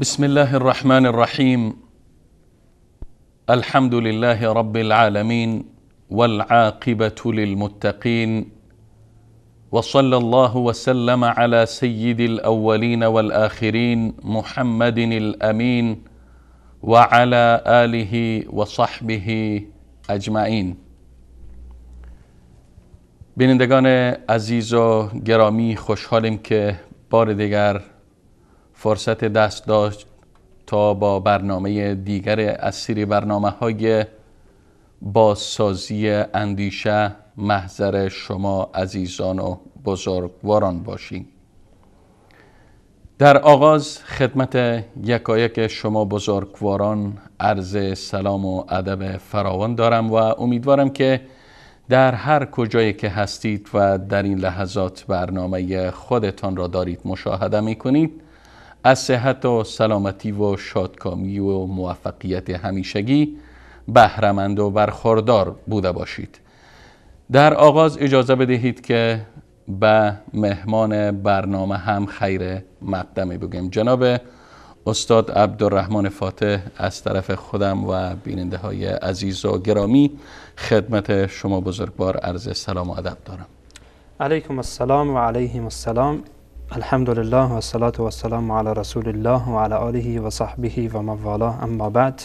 بسم الله الرحمن الرحيم الحمد لله رب العالمين والعاقبة للمتقين وصلى الله وسلم على سيد الأولين والآخرين محمد الأمين وعلى آله وصحبه أجمعين بینندگان عزیز و گرامی خوشحالیم که بار دیگر فرصت دست داشت تا با برنامه دیگر از سری برنامه های بازسازی اندیشه محضر شما عزیزان و بزرگواران باشیم. در آغاز خدمت یکایک شما بزرگواران عرض سلام و ادب فراوان دارم و امیدوارم که در هر کجایی که هستید و در این لحظات برنامه خودتان را دارید مشاهده می کنید از صحت و سلامتی و شادکامی و موفقیت همیشگی بهرمند و برخوردار بوده باشید. در آغاز اجازه بدهید که به مهمان برنامه هم خیر مقدمی بگیم جناب استاد عبدالرحمن فاتح از طرف خودم و بیننده های عزیز و گرامی خدمت شما بزرگوار عرض سلام و ادب دارم. علیکم السلام و علیهم السلام. الحمد لله و الصلاة و السلام علی رسول الله و علی آله و صحبه و اما بعد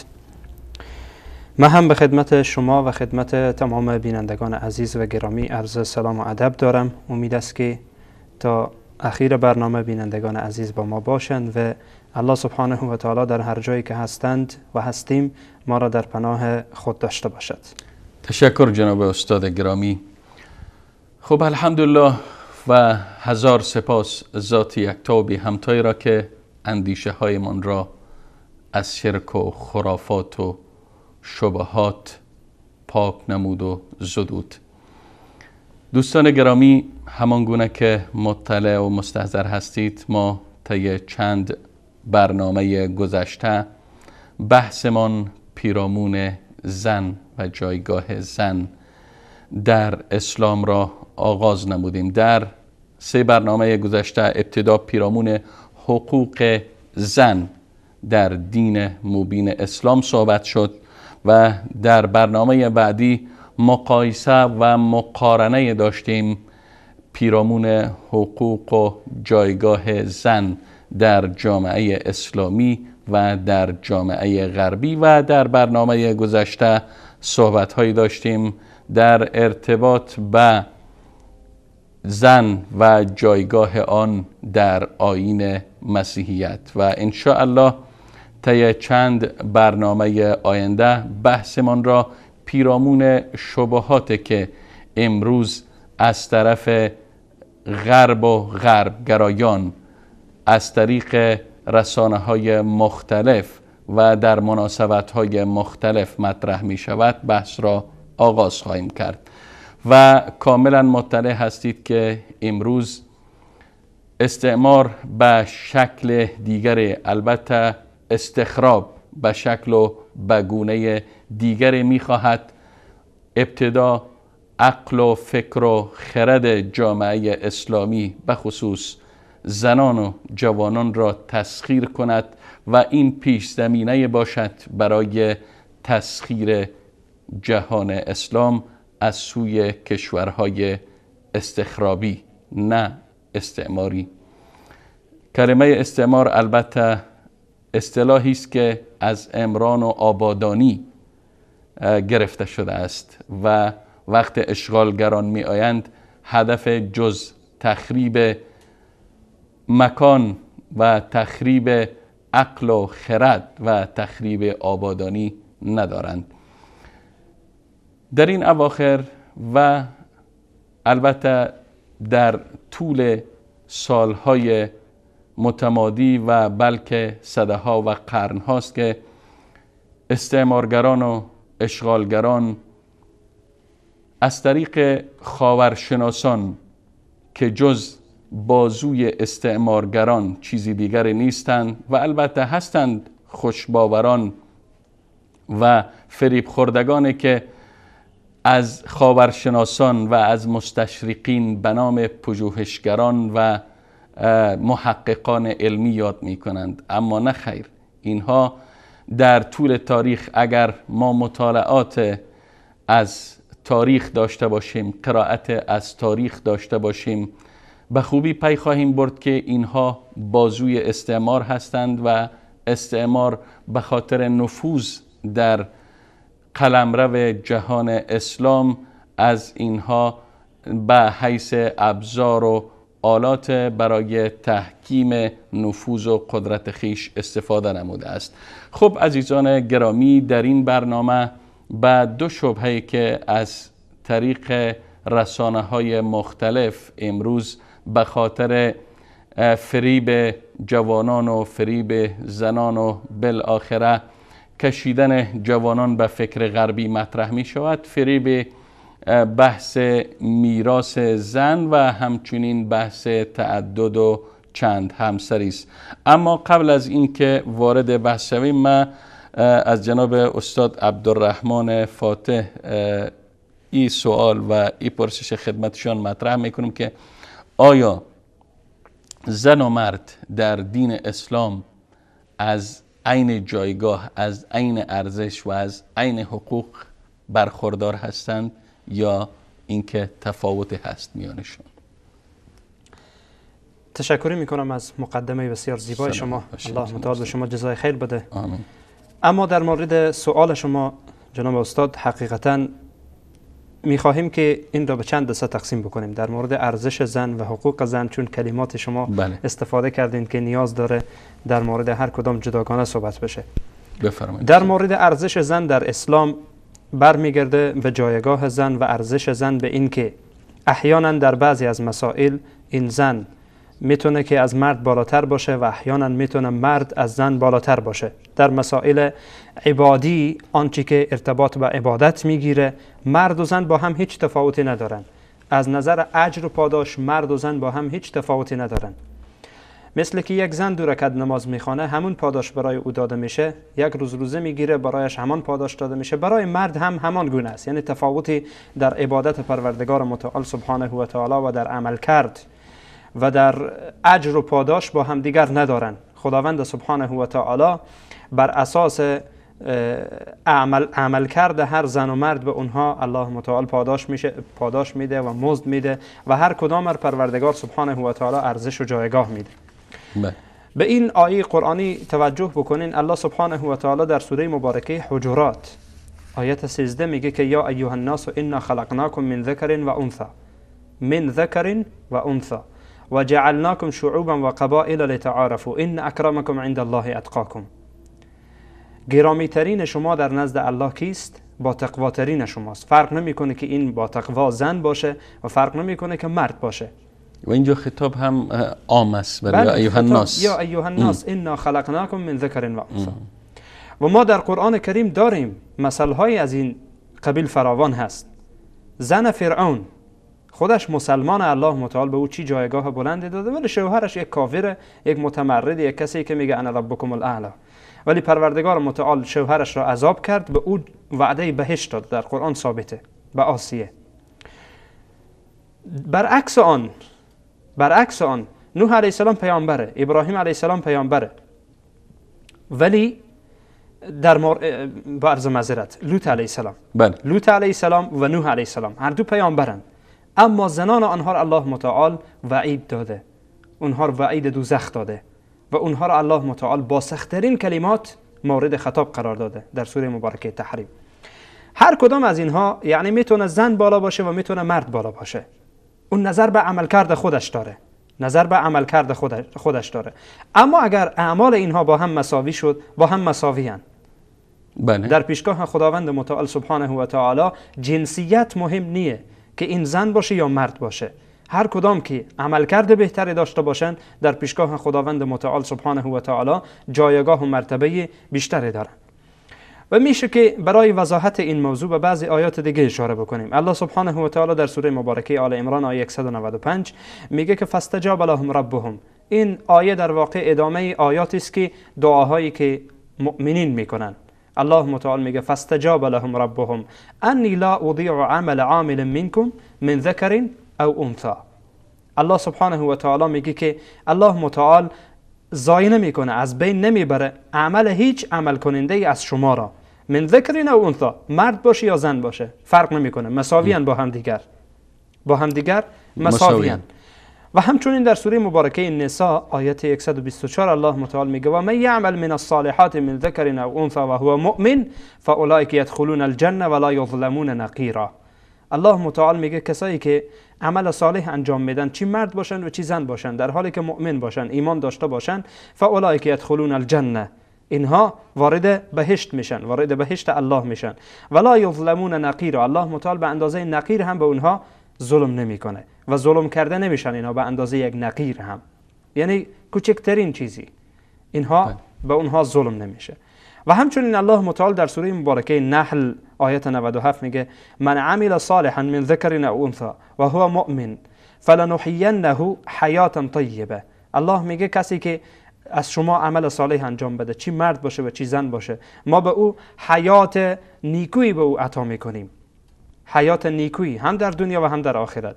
من هم به خدمت شما و خدمت تمام بینندگان عزیز و گرامی عرض سلام و ادب دارم امید است که تا اخیر برنامه بینندگان عزیز با ما باشند و الله سبحانه و تعالی در هر جایی که هستند و هستیم ما را در پناه خود داشته باشد تشکر جناب استاد گرامی خب الحمدلله و هزار سپاس ذات یکتابی همتایی را که اندیشه های من را از شرک و خرافات و شبهات پاک نمود و زدود. دوستان گرامی همان گونه که مطلع و مستحضر هستید ما طی چند برنامه گذشته بحثمان پیرامون زن و جایگاه زن در اسلام را آغاز نمودیم. در سه برنامه گذشته ابتدا پیرامون حقوق زن در دین مبین اسلام صحبت شد و در برنامه بعدی مقایسه و مقارنه داشتیم پیرامون حقوق و جایگاه زن در جامعه اسلامی و در جامعه غربی و در برنامه گذشته صحبت هایی داشتیم در ارتباط به زن و جایگاه آن در آین مسیحیت. و الله طی چند برنامه آینده بحثمان را پیرامون شبهات که امروز از طرف غرب و غرب گرایان از طریق رسانه های مختلف و در مناسبت های مختلف مطرح می شود بحث را آغاز خواهیم کرد. و کاملا مطلع هستید که امروز استعمار به شکل دیگر البته استخراب به شکل و به گونه دیگر می‌خواهد ابتدا عقل و فکر و خرد جامعه اسلامی به خصوص زنان و جوانان را تسخیر کند و این پیش زمینه باشد برای تسخیر جهان اسلام. از سوی کشورهای استخرابی نه استعماری. کلمه استعمار البته اصطلاحی است که از امران و آبادانی گرفته شده است و وقت اشغالگران می آیند هدف جز تخریب مکان و تخریب عقل و خرد و تخریب آبادانی ندارند. در این اواخر و البته در طول سالهای متمادی و بلکه صده ها و قرن هاست که استعمارگران و اشغالگران از طریق خاورشناسان که جز بازوی استعمارگران چیزی دیگر نیستند و البته هستند خوشباوران و فریب خوردگانی که از خاورشناسان و از مستشرقین به نام پژوهشگران و محققان علمی یاد می کنند اما نه خیر اینها در طول تاریخ اگر ما مطالعات از تاریخ داشته باشیم قرائت از تاریخ داشته باشیم به خوبی پی خواهیم برد که اینها بازوی استعمار هستند و استعمار به خاطر نفوذ در قلمرو جهان اسلام از اینها به حیث ابزار و آلات برای تحکیم نفوذ و قدرت خیش استفاده نموده است. خب عزیزان گرامی در این برنامه به دو شبهه که از طریق رسانه های مختلف امروز به خاطر فریب جوانان و فریب زنان و بالاخره کشیدن جوانان به فکر غربی مطرح می شود فریب بحث میراث زن و همچنین بحث تعدد و چند همسری است. اما قبل از اینکه وارد بحث شویم ما از جناب استاد عبدالرحمن فاتح این سوال و این پرسش خدمتشان مطرح می‌کنم که آیا زن و مرد در دین اسلام از عین جایگاه از عین ارزش و از عین حقوق برخوردار هستند یا اینکه تفاوت هست میانشون. تشکری می‌کنم از مقدمه بسیار زیبای شما. الله متعال به شما جزای خیر بده. آمین. اما در مورد سوال شما جناب استاد حقیقتا می‌خواهیم که این را به چند دسته تقسیم بکنیم. در مورد ارزش زن و حقوق زن چون کلمات شما بله. استفاده کردین که نیاز داره در مورد هر کدام جداگانه صحبت بشه. بفرمایید. در مورد ارزش زن در اسلام برمیگرده به جایگاه زن و ارزش زن به این که احیانا در بعضی از مسائل این زن می‌تونه که از مرد بالاتر باشه و احیانا می‌تونه مرد از زن بالاتر باشه. در مسائل عبادی آنچه که ارتباط به عبادت می‌گیره مرد و زن با هم هیچ تفاوتی ندارن. از نظر اجر و پاداش مرد و زن با هم هیچ تفاوتی ندارن. مثل که یک زن دو رکعت نماز می‌خوانه همون پاداش برای او داده میشه. یک روز روزه می‌گیره برایش همان پاداش داده میشه. برای مرد هم همان گونه است. یعنی تفاوتی در عبادت پروردگار متعال سبحانه و تعالی و در عمل کرد و در اجر و پاداش با هم دیگر ندارن. خداوند سبحانه و تعالی بر اساس عمل, عمل کرده هر زن و مرد به اونها الله متعال پاداش میشه پاداش میده و مزد میده و هر کدام پروردگار سبحانه و تعالی ارزش و جایگاه میده. بله. به این آیه قرآنی توجه بکنین الله سبحانه و تعالی در سوره مبارکه حجرات آیت 13 میگه که یا ایها الناس انا خلقناکم من ذکر و انثى من ذکر و انثى و جعلناکم شعوبا و قبائل لتعارفوا. ان اکرمکم عند الله اتقاکم. گرامی ترین شما در نزد الله کیست؟ با تقواترین شماست. فرق نمی‌کنه که این با تقوا زن باشه و فرق نمی‌کنه که مرد باشه. و اینجا خطاب هم عام است برای بله، ایوه الناس یا ایها الناس انا خلقناکم من ذکر و انثى. و ما در قرآن کریم داریم مثل های از این قبیل فراوان هست. زن فرعون خودش مسلمان الله متعال به او چی جایگاه بلندی داده ولی شوهرش یک کافر یک متمرد یک کسی که میگه انا ربکم الاعلی ولی پروردگار متعال شوهرش را عذاب کرد به او وعده بهشت داد در قرآن ثابته به آسیه. برعکس آن برعکس آن نوح علیه السلام پیامبره ابراهیم علیه السلام پیامبره. ولی در مور... با عرض معذرت لوط علیه السلام. بله. لوط علیه السلام و نوح علیه السلام هر دو پیامبرند اما زنان آنها را الله متعال وعید داده. اونها را وعید دوزخ داده. و اونها را الله متعال با سختترین کلمات مورد خطاب قرار داده در سوره مبارکه تحریم. هر کدام از اینها یعنی می‌تونه زن بالا باشه و می‌تونه مرد بالا باشه. اون نظر به عملکرد خودش داره. نظر به عملکرد خودش, خودش داره. اما اگر اعمال اینها با هم مساوی شد با هم مساوی هن. بله. در پیشگاه خداوند متعال سبحانه و تعالی جنسیت مهم نیه که این زن باشه یا مرد باشه. هر کدام که عملکرد بهتری داشته باشند در پیشگاه خداوند متعال سبحانه و تعالی جایگاه و مرتبه بیشتری دارند. و میشه که برای وضاحت این موضوع به بعضی آیات دیگه اشاره بکنیم. الله سبحانه و تعالی در سوره مبارکه آل عمران آیه 195 میگه که فاستجاب لهم ربهم. این آیه در واقع ادامه آیاتی است که دعاهایی که مؤمنین می‌کنن. الله متعال میگه فاستجاب لهم ربهم. انی لا اضیع عمل عامل منکم من ذکر او انثى. الله سبحانه و تعالی میگه که الله متعال زای نمی‌کنه از بین نمی‌بره عمل هیچ عمل کننده ای از شما را. من ذکر او انثا مرد باشه یا زن باشه فرق نمی‌کنه مساویان با هم دیگر. با هم دیگر مساویان. و همچنین در سوره مبارکه نساء آیت 124 الله متعال میگه و من یعمل من الصالحات من ذکر او انثى و هو مؤمن فاولئک يدخلون الجنه ولا یظلمون نقیرا. الله متعال میگه کسایی که عمل صالح انجام میدن چی مرد باشن و چی زن باشن در حالی که مؤمن باشن ایمان داشته باشن فاولئک يدخلون الجنه اینها وارد بهشت میشن وارد بهشت الله میشن. ولا یظلمون نقیرا. الله متعال به اندازه نقیر هم به اونها ظلم نمی‌کنه و ظلم کرده نمیشن اینا به اندازه یک نقیر هم. یعنی کوچکترین چیزی. اینها بله. به اونها ظلم نمیشه. و همچنین الله متعال در سوره مبارکه نحل آیت 97 میگه من عمل صالحا من ذکر او انثى و هو مؤمن فلنحینه حیاتا طیبه. الله میگه کسی که از شما عمل صالح انجام بده چی مرد باشه و چی زن باشه ما به او حیات نیکویی به او عطا می‌کنیم. حیات نیکویی هم در دنیا و هم در آخرت.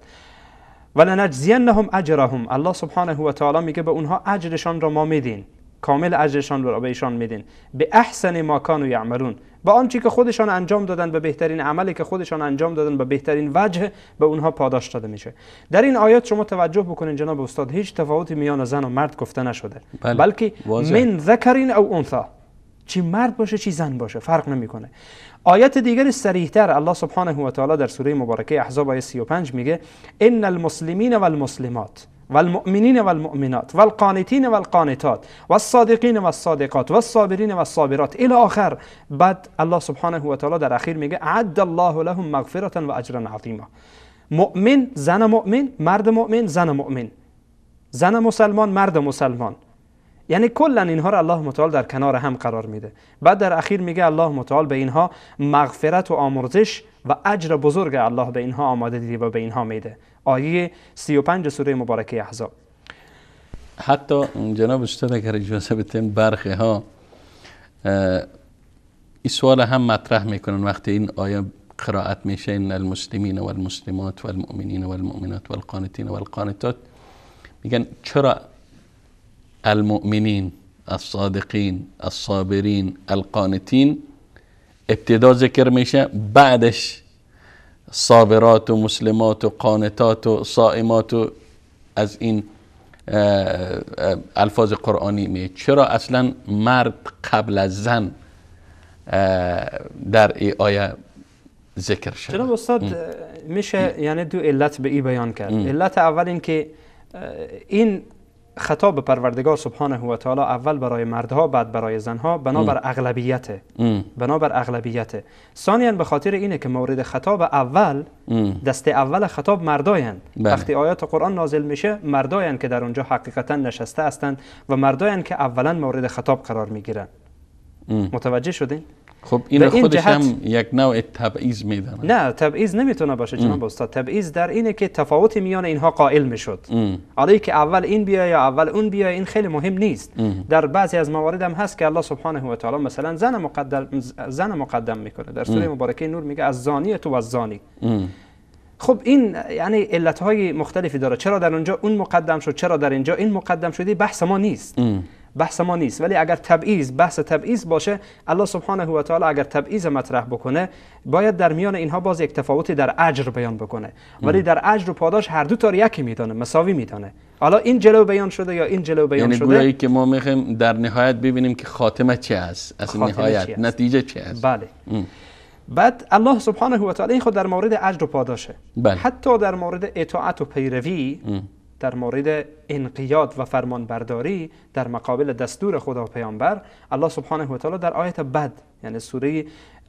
ولنجزینهم اجرهم. الله سبحانه و تعالی میگه به اونها اجرشان را ما میدین. کامل اجرشان را به ایشان میدین. به احسن ما کانوا یعملون. با آنچه که خودشان انجام دادن به بهترین عملی که خودشان انجام دادن به بهترین وجه به اونها پاداش داده میشه. در این آیات شما توجه بکنین جناب استاد هیچ تفاوتی میان زن و مرد گفته نشده. بله. بلکه من ذکرین او انثى چی مرد باشه چی زن باشه فرق نمی‌کنه. آیت دیگر سریحتر الله سبحانه و تعالی در سوره مبارکه احزاب آیه 35 میگه ان المسلمین والمسلمات. والمؤمنين والمؤمنات والقانتين والقانتات والصادقين والصادقات والصابرين والصابرات. الى آخر بعد الله سبحانه و تعالی در اخیر میگه عد الله لهم مغفرة و اجرا عظیما. مؤمن زن مؤمن مرد مؤمن زن مؤمن. زن مسلمان مرد مسلمان. یعنی کلا اینها را الله متعال در کنار هم قرار میده. بعد در اخیر میگه الله متعال به اینها مغفرت و آمرزش و اجر بزرگ الله به اینها آماده دیده و به اینها میده. آیه 35 سوره مبارکه احزاب. حتی جناب استاد اگر اجازه بتیم برخی ها این سوال هم مطرح می‌کنن وقتی این آیه قرائت میشه این المسلمین و المسلمات و المؤمنین و المؤمنات و القانتین و القانتات میگن چرا المؤمنین الصادقین الصابرین القانتین ابتدا ذکر میشه؟ بعدش صابرات و مسلمات و قانتات و صائمات و از این الفاظ قرآنی می چرا اصلا مرد قبل از زن در ای آیه ذکر شد جناب استاد میشه یعنی دو علت به ای بیان کرد. علت اول این که این خطاب پروردگار سبحانه و تعالی اول برای مردها بعد برای زنها بنابر اغلبیت. بنابر اغلبیت. ثانیا به خاطر اینه که مورد خطاب اول دست اول خطاب مرداین بله. وقتی آیات قرآن نازل میشه مرداین که در اونجا حقیقتا نشسته هستند و مرداین که اولا مورد خطاب قرار می‌گیرن. متوجه شدین؟ خب این خودش هم یک نوع تبعیض میدن نه تبعیض نمی‌تونه باشه جناب استاد. تبعیض در اینه که تفاوت میان اینها قائل می‌شد. حالا که اول این بیا یا اول اون بیا این خیلی مهم نیست. در بعضی از موارد هم هست که الله سبحانه و تعالی مثلا زن مقدم زن مقدم می‌کنه. در سوره مبارکه نور میگه از زانی تو از زانی خب این یعنی علت های مختلفی داره. چرا در اونجا اون مقدم شد چرا در اینجا این مقدم شدی؟ بحث ما نیست. بحث ما نیست. ولی اگر تبعیض بحث تبعیض باشه الله سبحانه و تعالی اگر تبعیض مطرح بکنه باید در میان اینها باز یک تفاوتی در اجر بیان بکنه. ولی در اجر و پاداش هر دو تا یکی میدانه مساوی میدانه. حالا این جلو بیان شده یا این جلو بیان یعنی شده؟ یعنی که ما می‌خوایم در نهایت ببینیم که خاتمه چی است از نهایت نتیجه چی است. بله. بعد الله سبحانه و تعالی خود در مورد اجر و پاداشه. بله. حتی در مورد اطاعت و پیروی در مورد انقیاد و فرمانبرداری در مقابل دستور خدا و پیامبر الله سبحانه و تعالی در آیت بد یعنی سوره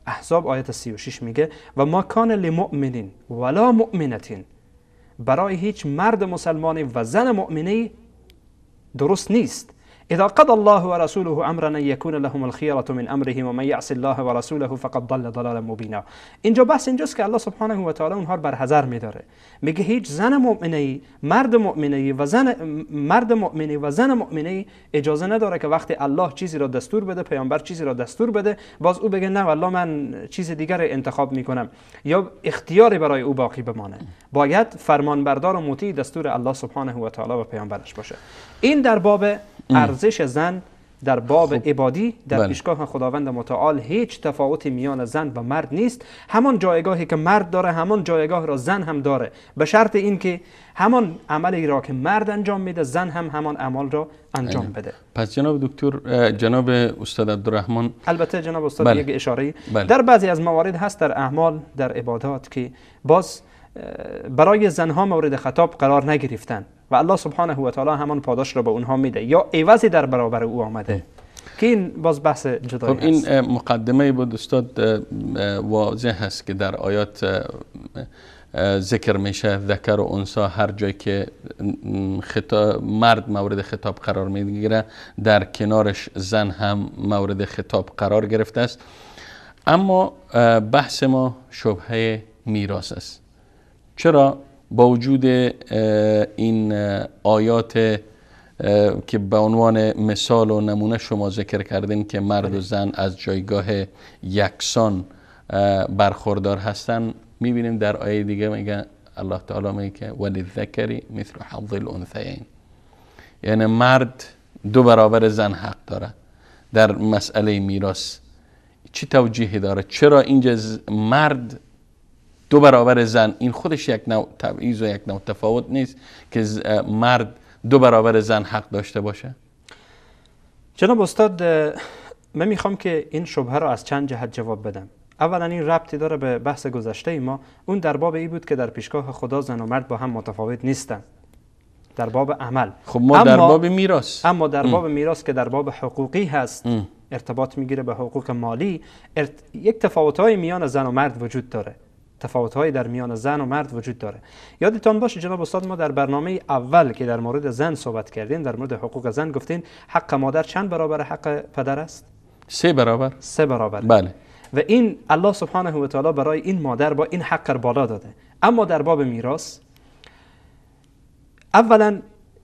احزاب آیت 36 میگه و ما کان لمؤمنین ولا مؤمنتین. برای هیچ مرد مسلمانی و زن مؤمنی درست نیست. اذا قضى الله ورسوله امرا ان يكون لهم الخيره من امره ومن يعص الله ورسوله فقد ضل ضلالا مبینا اینجا بحث اینجاست که الله سبحانه و تعالی اونها رو بر حذر میداره. میگه هیچ زن مؤمنه مرد مؤمنه و زن مرد مؤمنه و زن مؤمنه اجازه نداره که وقتی الله چیزی را دستور بده پیامبر چیزی را دستور بده باز او بگه نه والله من چیز دیگر انتخاب می‌کنم یا اختیاری برای او باقی بمانه. باید فرمانبردار و مطیع دستور الله سبحانه و تعالی و پیامبرش باشه. این در باب ارزش زن در باب خب. عبادی در بله. پیشگاه خداوند متعال هیچ تفاوتی میان زن و مرد نیست همان جایگاهی که مرد داره همان جایگاه را زن هم داره به شرط اینکه همان عملی را که مرد انجام میده زن هم همان عمل را انجام بده پس جناب دکتر جناب استاد عبدالرحمن البته جناب استاد بله. یک اشاره بله. در بعضی از موارد هست در اعمال در عبادات که باز برای زنها مورد خطاب قرار نگرفتن و الله سبحانه و تعالی همان پاداش را به اونها میده. یا عوضی در برابر او آمده. که این باز بحث جدایی خب این مقدمه بود استاد واضح هست که در آیات ذکر میشه ذکر و انسا هر جایی که خطاب مرد مورد خطاب قرار می‌گیره در کنارش زن هم مورد خطاب قرار گرفته است. اما بحث ما شبهه میراث است. چرا با وجود این آیات که به عنوان مثال و نمونه شما ذکر کردین که مرد و زن از جایگاه یکسان برخوردار هستن می‌بینیم در آیه دیگه میگه الله تعالی میگه که ولی ذکری مثل حظ الانثیین. یعنی مرد دو برابر زن حق داره. در مسئله میراث چی توجیهی داره؟ چرا اینجا مرد دو برابر زن. این خودش یک نوع تبعیض و یک نوع تفاوت نیست که مرد دو برابر زن حق داشته باشه. جناب استاد من می‌خوام که این شبهه را از چند جهت جواب بدم. اولا این ربطی داره به بحث گذشته ما. اون در باب ای بود که در پیشگاه خدا زن و مرد با هم متفاوت نیستن. در باب عمل. خب ما در باب میراث. اما در باب میراث که در باب حقوقی هست ارتباط می‌گیره به حقوق مالی یک تفاوت های میان زن و مرد وجود داره. تفاوت‌هایی در میان زن و مرد وجود داره. یادتان باشه جناب استاد ما در برنامه اول که در مورد زن صحبت کردیم در مورد حقوق زن گفتین حق مادر چند برابر حق پدر است؟ سه برابر. سه برابر. بله. و این الله سبحانه و تعالی برای این مادر با این حق بالا داده. اما در باب میراث اولا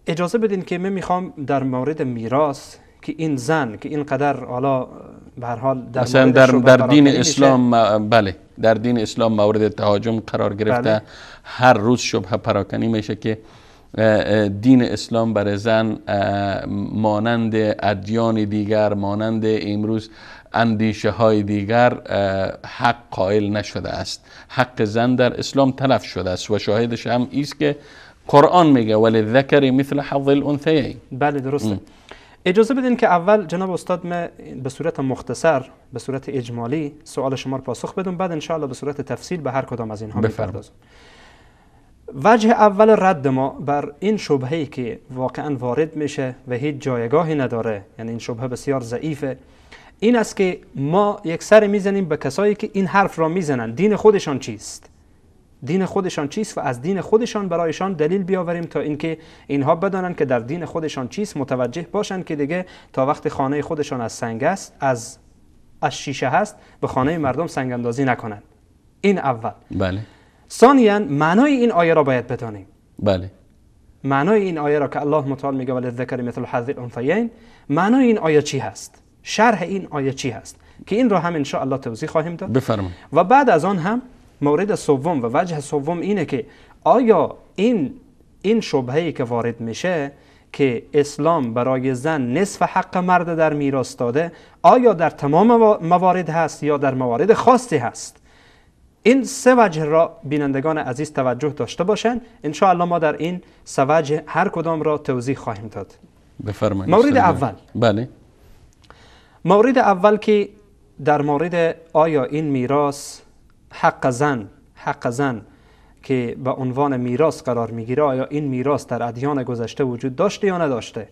اجازه بدین که من می‌خوام در مورد میراث که این زن که اینقدر حالا به هر حال در, در, در دین اسلام بله. در دین اسلام مورد تهاجم قرار گرفته. بله. هر روز شبه پراکنی میشه که دین اسلام برای زن مانند ادیان دیگر مانند امروز اندیشه های دیگر حق قائل نشده است. حق زن در اسلام تلف شده است و شاهدش هم ایست که قرآن میگه ولی ذکر مثل حظ الانثیین. بله درسته. اجازه بدین که اول جناب استاد ما به صورت مختصر به صورت اجمالی سوال شما رو پاسخ بدم. بعد انشاءالله به صورت تفصیل به هر کدام از اینها بپردازم وجه اول رد ما بر این شبهه که واقعا وارد میشه و هیچ جایگاهی نداره یعنی این شبهه بسیار ضعیفه این است که ما یک سر می‌زنیم به کسایی که این حرف را می‌زنن دین خودشان چیست؟ دین خودشان چیست و از دین خودشان برایشان دلیل بیاوریم تا اینکه اینها بدانند که در دین خودشان چیست. متوجه باشند که دیگه تا وقت خانه خودشان از سنگ است از از شیشه هست به خانه مردم سنگ اندازی نکنند. این اول. بله. ثانیا معنای این آیه را باید بدانیم بله. معنای این آیه را که الله متعال میگه ولی ذکر مثل حظ الانثیین معنای این آیه چی هست؟ شرح این آیه چی هست؟ که این را هم ان الله توضیح خواهیم داد. بفرمایید. و بعد از آن هم مورد سوم و وجه سوم اینه که آیا این این شبهه که وارد میشه که اسلام برای زن نصف حق مرد در میراث داده آیا در تمام موارد هست یا در موارد خاصی هست؟ این سه وجه را بینندگان عزیز توجه داشته باشند ان الله ما در این سه وجه هر کدام را توضیح خواهیم داد. بفرمایید مورد اول. بله. مورد اول که در مورد آیا این میراث حق زن حق زن که به عنوان میراث قرار می‌گیره آیا این میراث در ادیان گذشته وجود داشته یا نداشته؟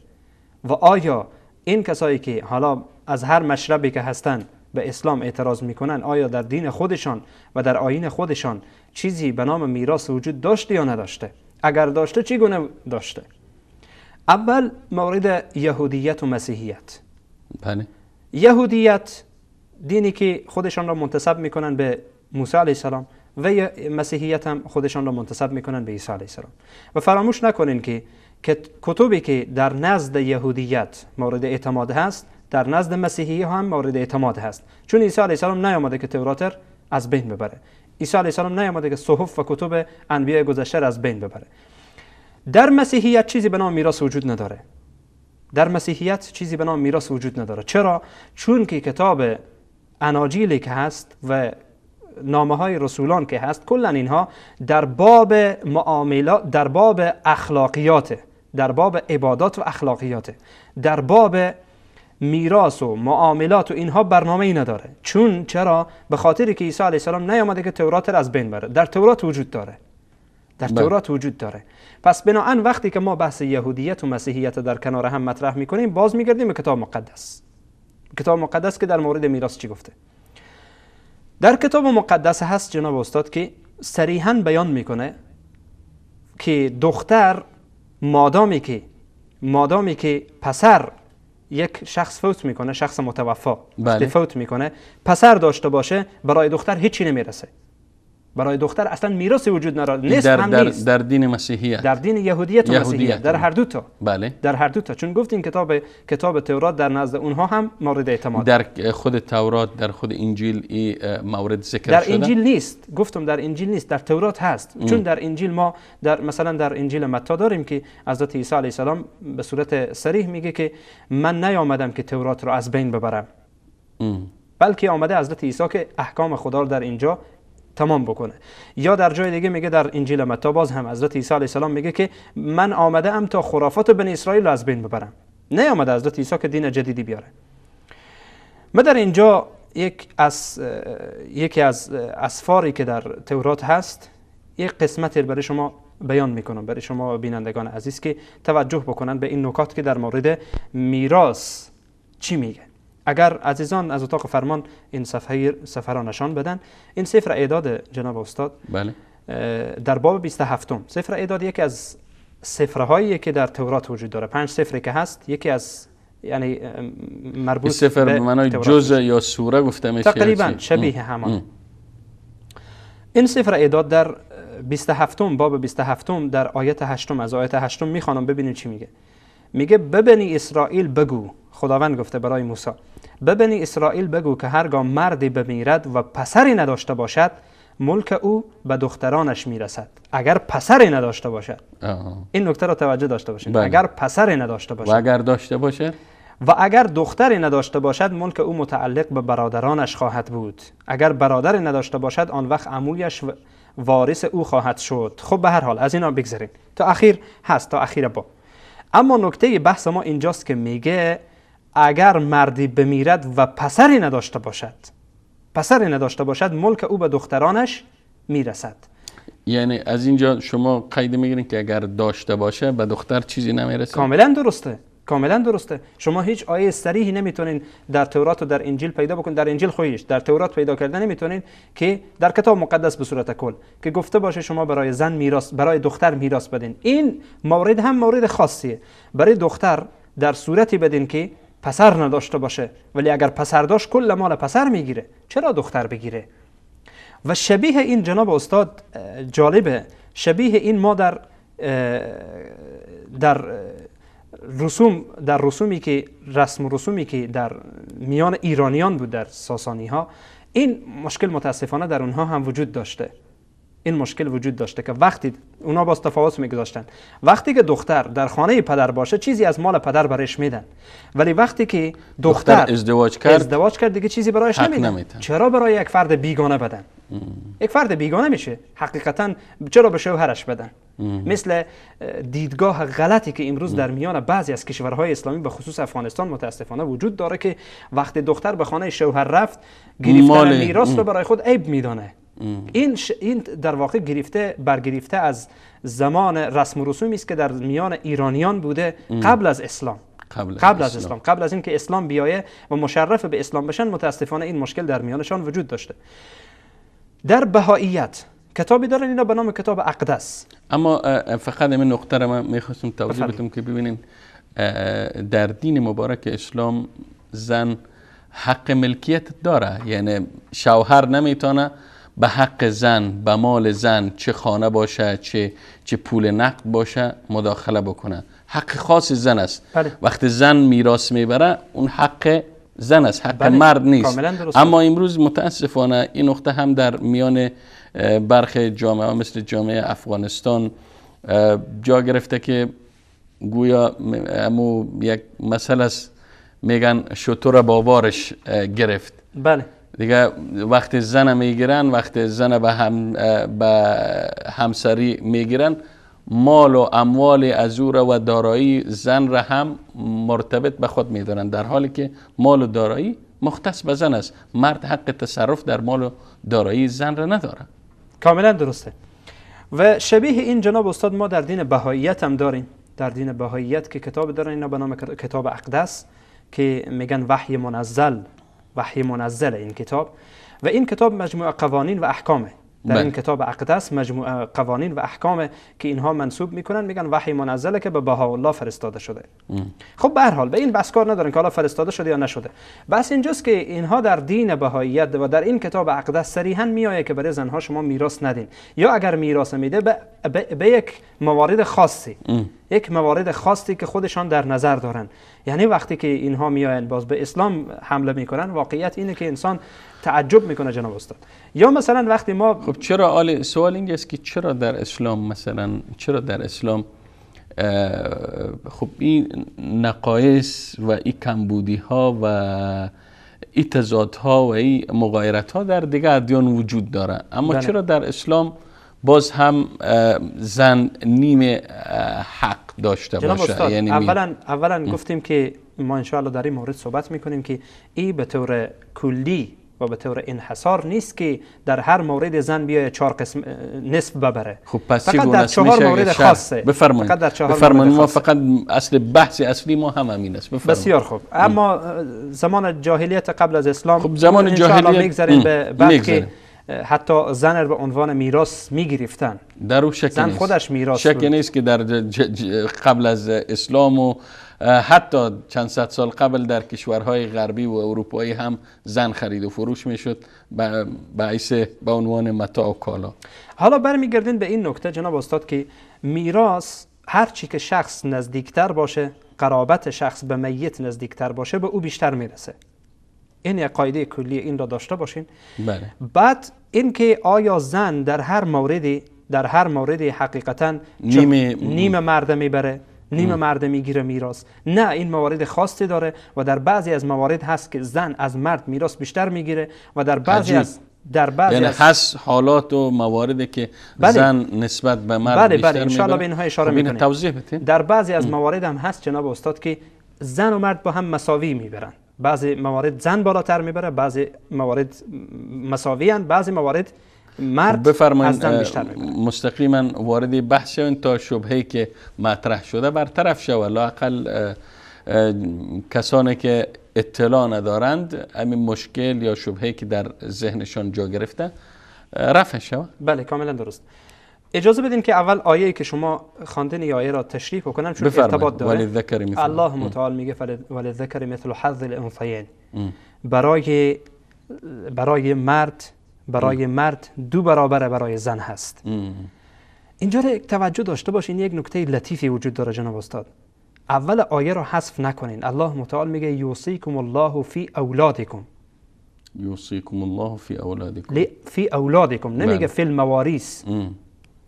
و آیا این کسایی که حالا از هر مشربی که هستند به اسلام اعتراض می‌کنن آیا در دین خودشان و در آین خودشان چیزی به نام میراث وجود داشته یا نداشته؟ اگر داشته چی گونه داشته؟ اول مورد یهودیت و مسیحیت. بله. یهودیت دینی که خودشان را منتسب می‌کنن به موسی علیه السلام و مسیحیت هم خودشان را منتسب می‌کنن به عیسی علیه السلام. و فراموش نکنین که کتبی که در نزد یهودیت مورد اعتماد هست در نزد مسیحی هم مورد اعتماد هست. چون عیسی علیه السلام نیامده که تورات از بین ببره. عیسی علیه السلام نیامده که صحف و کتب انبیاء گذشته از بین ببره. در مسیحیت چیزی به نام میراث وجود نداره. در مسیحیت چیزی به نام میراث وجود نداره. چرا؟ چون که کتاب اناجیلی که هست و نامه های رسولان که هست کلا اینها در باب معاملات در باب اخلاقیات در باب عبادات و اخلاقیات در باب میراث و معاملات و اینها برنامه ای نداره. چون چرا؟ به خاطری که عیسی علیه السلام نیامده که تورات را از بین بره. در تورات وجود داره. در بله. تورات وجود داره. پس بناهن وقتی که ما بحث یهودیت و مسیحیت در کنار هم مطرح می‌کنیم باز میگردیم به کتاب مقدس. کتاب مقدس که در مورد میراث چی گفته؟ در کتاب مقدس هست جناب استاد که صریحا بیان می‌کنه که دختر مادامی که مادامی که پسر یک شخص فوت می‌کنه شخص متوفا بله. فوت می‌کنه پسر داشته باشه برای دختر هیچی نمی‌رسه برای دختر اصلا میراث وجود نداره. نیست در, در, در دین مسیحیت. در دین یهودیت و مسیحیت. در هر دو تا. بله. در هر دو تا. چون گفتین کتاب کتاب تورات در نزد اونها هم مورد اعتماد. در خود تورات در خود انجیل ای مورد ذکر در شده؟ انجیل نیست. گفتم در انجیل نیست. در تورات هست. ام. چون در انجیل ما در مثلا در انجیل متی داریم که حضرت عیسی علیه السلام به صورت صریح میگه که من نیامدم که تورات رو از بین ببرم. ام. بلکه آمده حضرت عیسی که احکام خدا رو در اینجا تمام بکنه. یا در جای دیگه میگه در انجیل متی باز هم حضرت عیسی علیه السلام میگه که من آمده ام تا خرافات بنی اسرائیل رو از بین ببرم. نه آمده حضرت عیسی که دین جدیدی بیاره. ما در اینجا یک از یکی از اسفاری که در تورات هست یک قسمتی برای شما بیان می‌کنم. برای شما بینندگان عزیز که توجه بکنن به این نکات که در مورد میراث چی میگه. اگر عزیزان از اتاق فرمان این صفحه صفحه را نشان بدن این سفر اعداد جناب استاد بله. در باب 27 سفر اعداد یکی از سفرهایی که در تورات وجود داره. پنج سفری که هست یکی از یعنی مربوط سفر به معنای جز یا سوره گفته میشه تقریبا شبیه همان. این سفر اعداد در 27 باب 27 در آیت 8 از آیت 8 می‌خوانم ببینید چی میگه. میگه ببنی اسرائیل بگو خداوند گفته برای موسی به بنی اسرائیل بگو که هرگاه مردی بمیرد و پسری نداشته باشد ملک او به دخترانش می‌رسد. اگر پسری نداشته باشد. این نکته را توجه داشته باشید بله. اگر پسری نداشته باشد. و اگر داشته باشه و اگر دختری نداشته باشد ملک او متعلق به برادرانش خواهد بود. اگر برادری نداشته باشد آن وقت عمویش وارث او خواهد شد. خب به هر حال از اینا بگذاریم تا اخیر هست تا اخیر با اما نکته بحث ما اینجاست که میگه اگر مردی بمیرد و پسری نداشته باشد پسری نداشته باشد ملک او به دخترانش می‌رسد. یعنی از اینجا شما قید می‌گیرین که اگر داشته باشه به دختر چیزی نمی‌رسه؟ کاملا درسته. کاملا درسته. شما هیچ آیه صریحی نمی‌تونین در تورات و در انجیل پیدا بکنید در انجیل خویش در تورات پیدا کردن نمی‌تونین که در کتاب مقدس به صورت کل که گفته باشه شما برای زن میراث برای دختر میراث بدین. این مورد هم مورد خاصیه. برای دختر در صورتی بدین که پسر نداشته باشه ولی اگر پسر داشت کل مال پسر می‌گیره. چرا دختر بگیره؟ و شبیه این جناب استاد جالبه. شبیه این ما در در رسوم در رسومی که رسم و رسومی که در میان ایرانیان بود در ساسانی ها این مشکل متاسفانه در اونها هم وجود داشته. این مشکل وجود داشته که وقتی اونا باز تفاوت میگذاشتن. وقتی که دختر در خانه پدر باشه چیزی از مال پدر برایش میدن. ولی وقتی که دختر, دختر ازدواج کرد ازدواج کرد دیگه چیزی برایش نمیدن. چرا برای یک فرد بیگانه بدن؟ یک فرد بیگانه میشه. حقیقتا چرا به شوهرش بدن؟ مثل دیدگاه غلطی که امروز در میان بعضی از کشورهای اسلامی به خصوص افغانستان متاسفانه وجود داره که وقتی دختر به خانه شوهر رفت گرفتن میراث رو برای خود عیب میدانه. این این در واقع گرفته برگرفته از زمان رسم و رسومی است که در میان ایرانیان بوده قبل از اسلام. قبل, قبل از اسلام. قبل از اینکه اسلام بیایه و مشرف به اسلام بشن متاسفانه این مشکل در میانشان وجود داشته. در بهاییت کتابی دارن اینا به نام کتاب اقدس. اما فقط این نقطه رو من می‌خواستم توضیح. بدم که ببینین در دین مبارک اسلام زن حق ملکیت داره. یعنی شوهر نمی‌تونه به حق زن به مال زن چه خانه باشه چه چه پول نقد باشه مداخله بکنه. حق خاص زن است. بله. وقتی زن میراث می‌بره اون حق زن است. حق بله، مرد نیست. اما امروز متاسفانه این نقطه هم در میان برخی جامعه مثل جامعه افغانستان جا گرفته که گویا امو یک مسئله است. میگن شطور بابارش اه، گرفت. بله. دیگه وقتی زن می‌گیرن وقتی زن به, هم به همسری می‌گیرن مال و اموال از و دارایی زن را هم مرتبط به خود میدارن. در حالی که مال و دارایی مختص به زن است. مرد حق تصرف در مال و دارایی زن را نداره. کاملا درسته. و شبیه این جناب استاد ما در دین بهاییت هم داریم. در دین بهاییت که کتاب دارن اینا به نام کتاب اقدس که میگن وحی منزل. وحی منزل این کتاب و این کتاب مجموعه قوانین و احکامه. در بله. این کتاب اقدس مجموعه قوانین و احکامه که اینها منصوب می‌کنن میگن وحی منزله که به بهاءالله فرستاده شده. خب به هر حال به این بس کار ندارن که حالا فرستاده شده یا نشده. بس اینجاست که اینها در دین بهاییت و در این کتاب اقدس صریحا میآیه که برای زنها شما میراث ندین. یا اگر میراث میده به, به, به یک موارد خاصی. یک موارد خاصی که خودشان در نظر دارن. یعنی وقتی که اینها میآیند باز به اسلام حمله می‌کنن واقعیت اینه که انسان تعجب می‌کنه جناب استاد. یا مثلا وقتی ما خب چرا آل سوال اینجاست که چرا در اسلام مثلا چرا در اسلام خب این نقایص و این کمبودی ها و این تضاد ها و این مغایرت ها در دیگه ادیان وجود داره. اما بله. چرا در اسلام باز هم زن نیم حق داشته باشه. یعنی اولا اولا گفتیم که ما انشاءالله در این مورد صحبت می‌کنیم که این به طور کلی و به طور انحصار نیست که در هر مورد زن بیای چهار قسم نصف ببره. خب پس فقط در؟ چهار مورد خاصه. بفرمایید. فقط در چهار بفرمایید. مورد ما. فقط اصل بحث اصلی ما هم همین است. بفرمایید. بسیار خوب. اما زمان جاهلیت قبل از اسلام خب زمان جاهلیت- می‌گذاریم ام، به بعد می‌گذاریم. که اه، حتی زن را به عنوان میراث می‌گرفتن. در او شک زن. خودش میراث شک. نیست که در ج- ج- قبل از اسلام و حتی چند صد سال قبل در کشورهای غربی و اروپایی هم زن خرید و فروش می‌شد به به عنوان متاع و کالا. حالا برمیگردین به این نکته جناب استاد که میراث هر چی که شخص نزدیکتر باشه قرابت شخص به میت نزدیکتر باشه به او بیشتر می‌رسه. این یک قاعده کلی این را داشته باشین. بله. بعد اینکه آیا زن در هر موردی در هر موردی حقیقتا نیم- نیم مرد می‌بره نیم مرد می‌گیره میراث نه این موارد خاصی داره و در بعضی از موارد هست که زن از مرد میراث بیشتر می‌گیره و در بعضی عجیب. از در بعضی یعنی از هست حالات و مواردی که بله. زن نسبت به مرد بله بیشتر بله انشاءالله به می‌بره. اینها اشاره خب می‌کنیم توضیح در بعضی از موارد هم هست جناب استاد که زن و مرد با هم مساوی می‌برن بعضی موارد زن بالاتر می‌بره بعضی موارد مساوی هن. بعضی موارد مرد از بفرمایید بیشتر می‌بره. مستقیما وارد بحث شوین تا شبهه که مطرح شده برطرف شود لاقل کسانی که اطلاع ندارند همین مشکل یا شبهه که در ذهنشان جا گرفته رفع شود بله کاملا درست. اجازه بدین که اول آیه که شما خواندین این آیه را تشریح بکنم چون ارتباط داره. ولی ذکر مثل الله متعال میگه فل- وللذکر مثل حظ الانثیین برای برای مرد برای مرد دو برابر برای زن هست. ام. اینجا را توجه داشته باشین یک نکته لطیفی وجود داره جناب استاد. اول آیه رو حذف نکنین. الله متعال میگه یوصیکم الله فی اولادکم. یوصیکم الله فی اولادکم. فی اولادکم. نمیگه بله. فی المواریث.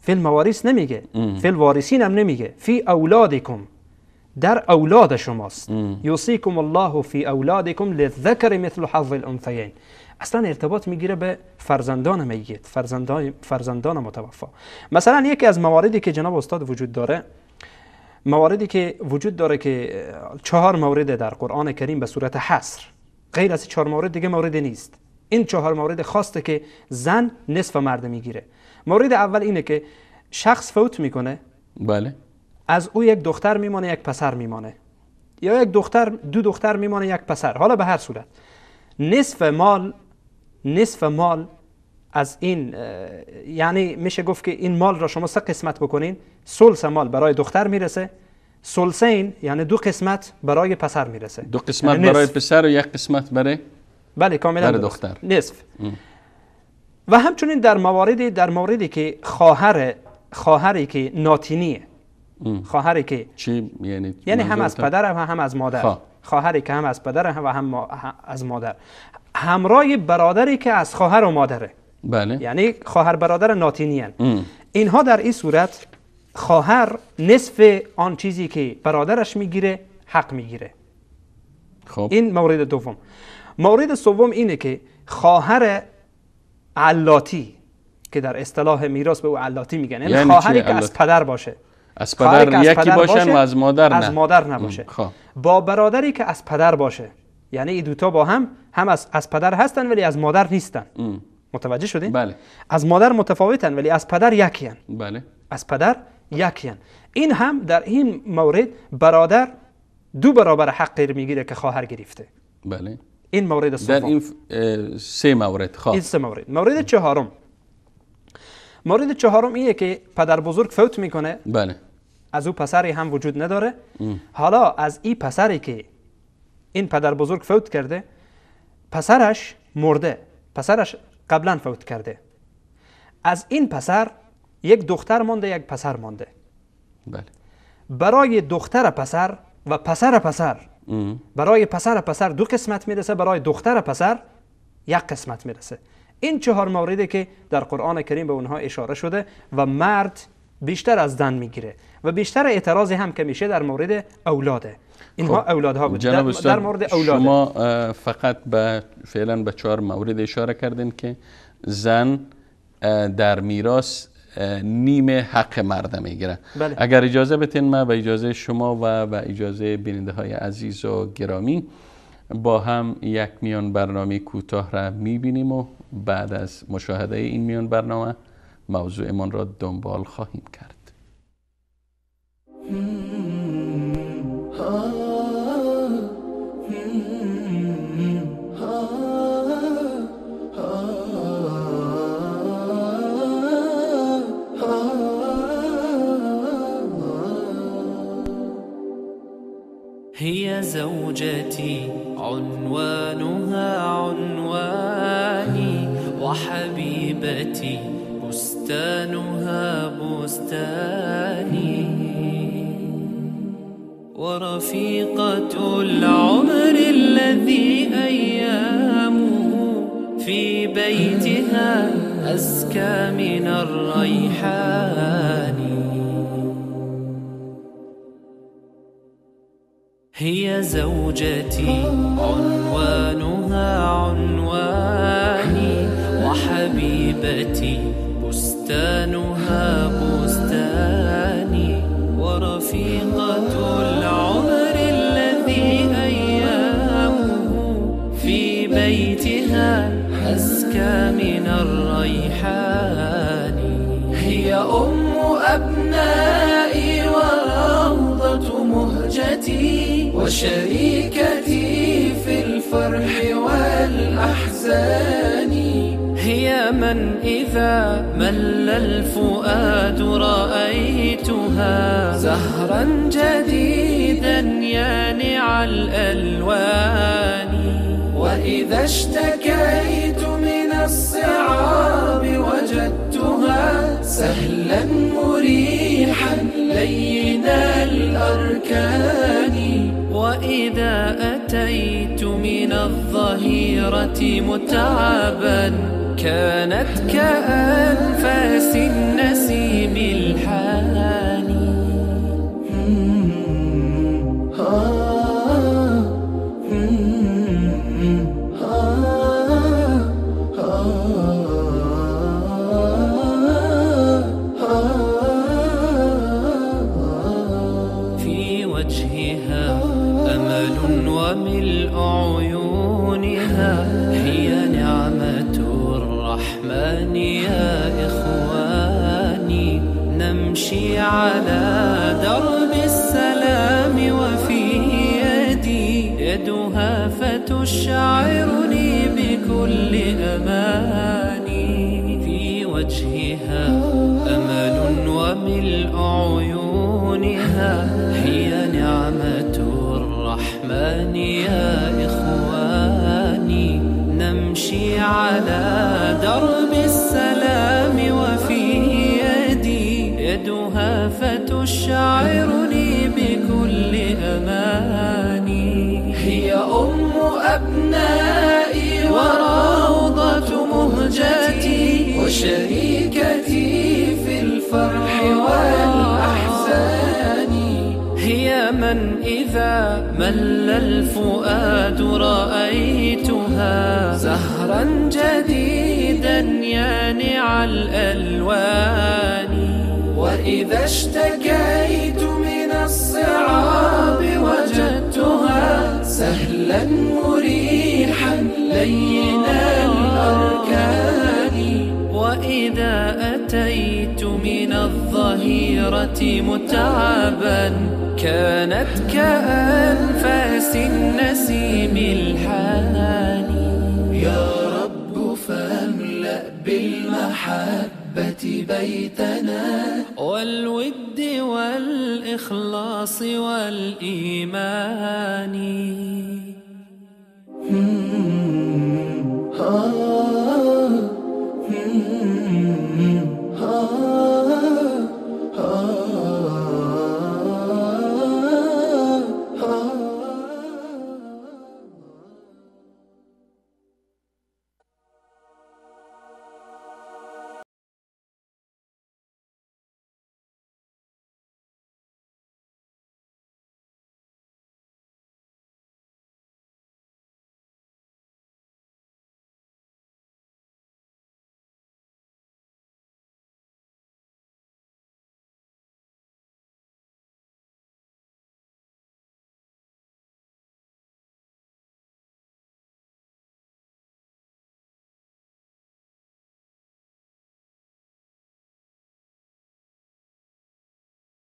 فی المواریث نمیگه. فی الوارثین هم نمیگه. فی اولادکم. در اولاد شماست. یوصیکم الله فی اولادکم للذکر مثل حظ الانثیین. اصلا ارتباط می‌گیره به فرزندان میت فرزندان فرزندان متوفا. مثلا یکی از مواردی که جناب استاد وجود داره مواردی که وجود داره که چهار مورد در قرآن کریم به صورت حصر. غیر از چهار مورد دیگه مورد نیست. این چهار مورد خاصه که زن نصف مرد می‌گیره. مورد اول اینه که شخص فوت می‌کنه. بله. از او یک دختر میمانه یک پسر میمانه. یا یک دختر دو دختر میمانه یک پسر. حالا به هر صورت. نصف مال نصف مال از این یعنی میشه گفت که این مال را شما سه قسمت بکنین. سلس مال برای دختر می‌رسه. سلسین یعنی دو قسمت برای پسر می‌رسه. دو قسمت یعنی برای پسر و یک قسمت برای بله کاملا برای دختر. نصف. و همچنین در مواردی در موردی که خواهر خواهری که ناتینیه. خواهری که چی؟ یعنی یعنی هم از پدر و هم از مادر. خواهری که هم از پدر و هم از مادر. همراه برادری که از خواهر و مادره. بله. یعنی خواهر برادر ناتینی اینها در این صورت خواهر نصف آن چیزی که برادرش می‌گیره حق می‌گیره. خب. این مورد دوم. مورد سوم اینه که خواهر علاتی که در اصطلاح میراث به او علاتی میگن. یعنی, یعنی خواهری که از پدر باشه. از پدر یکی باشن و از مادر نه. از مادر نباشه. خب. با برادری که از پدر باشه. یعنی این دوتا با هم هم از, از پدر هستن ولی از مادر نیستن. متوجه شدین؟ بله. از مادر متفاوتن ولی از پدر یکیان بله. از پدر یکیان این هم در این مورد برادر دو برابر حق می‌گیره که خواهر گرفته. بله. این مورد سوم. در این سه مورد خواه این سه مورد. مورد چهارم. مورد چهارم اینه که پدر بزرگ فوت می‌کنه. بله. از او پسری هم وجود نداره. حالا از این پسری که این پدر بزرگ فوت کرده پسرش مرده. پسرش قبلا فوت کرده. از این پسر یک دختر مانده یک پسر مانده. بله. برای دختر پسر و پسر پسر برای پسر پسر دو قسمت می‌رسه برای دختر پسر یک قسمت می‌رسه. این چهار موردی که در قرآن کریم به اونها اشاره شده و مرد بیشتر از زن می‌گیره و بیشتر اعتراضی هم که میشه در مورد اولاده. اینها خب. اولادها بود. در, در مورد اولاده. شما فقط به فعلا به چهار مورد اشاره کردین که زن در میراث نیم حق مرد می‌گیره بله. اگر اجازه بتین ما به اجازه شما و به اجازه بیننده های عزیز و گرامی با هم یک میان برنامه کوتاه را می‌بینیم و بعد از مشاهده این میان برنامه موضوعمان را دنبال خواهیم کرد هي زوجتي عنوانها عنواني. وحبيبتي بستانها بستاني. ورفيقة العمر الذي أيامه في بيتها أزكى من الريحان. هي زوجتي عنوانها عنواني وحبيبتي بستانها بستاني ورفيقة العمر الذي أيامه في بيتها أزكى من الريحان. هي أم أبنائي وشريكتي في الفرح والأحزان. هي من إذا مل الفؤاد رأيتها زهرا جديدا يانع الألوان. وإذا اشتكيت من الصعاب وجدتها سهلا مريحا لين الأركان. وإذا أتيت من الظهيرة متعبا كانت كأنفاس النسيم الحاني على أبنائي وروضة مهجتي وشريكتي في الفرح والأحزان. هي من إذا مل الفؤاد رأيتها زهرا جديدا يانع الألوان. وإذا اشتكيت من الصعاب وجدتها سهلا مريحا لين الأركان. وإذا أتيت من الظهيرة متعبا كانت كأنفاس النسيم الحاني يا رب فاملأ بالمحبة بيتنا والود والإخلاص والإيمان.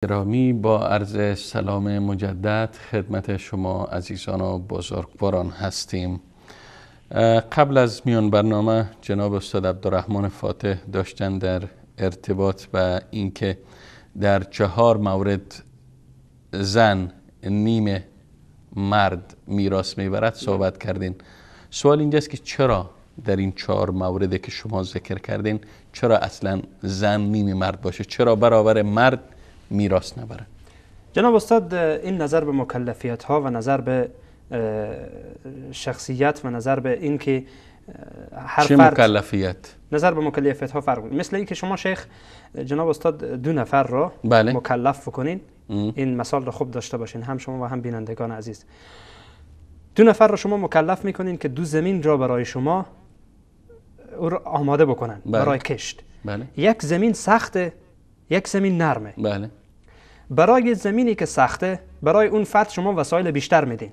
گرامی با عرض سلام مجدد خدمت شما عزیزان و بزرگواران هستیم. قبل از میان برنامه جناب استاد عبدالرحمن فاتح داشتن در ارتباط و اینکه در چهار مورد زن نیم مرد میراث می‌برد صحبت کردین. سوال اینجاست که چرا در این چهار موردی که شما ذکر کردین چرا اصلا زن نیم مرد باشه؟ چرا برابر مرد میراث نبره. جناب استاد این نظر به مکلفیت ها و نظر به شخصیت و نظر به این که هر چه فرد مکلفیت؟ نظر به مکلفیت ها فرق مثل اینکه شما شیخ جناب استاد دو نفر را بله. مکلف بکنین. این مثال را خوب داشته باشین هم شما و هم بینندگان عزیز. دو نفر را شما مکلف می‌کنین که دو زمین را برای شما او را آماده بکنن بله. برای کشت. بله. یک زمین سخته یک زمین نرمه. بله. برای زمینی که سخته برای اون فرد شما وسایل بیشتر میدین.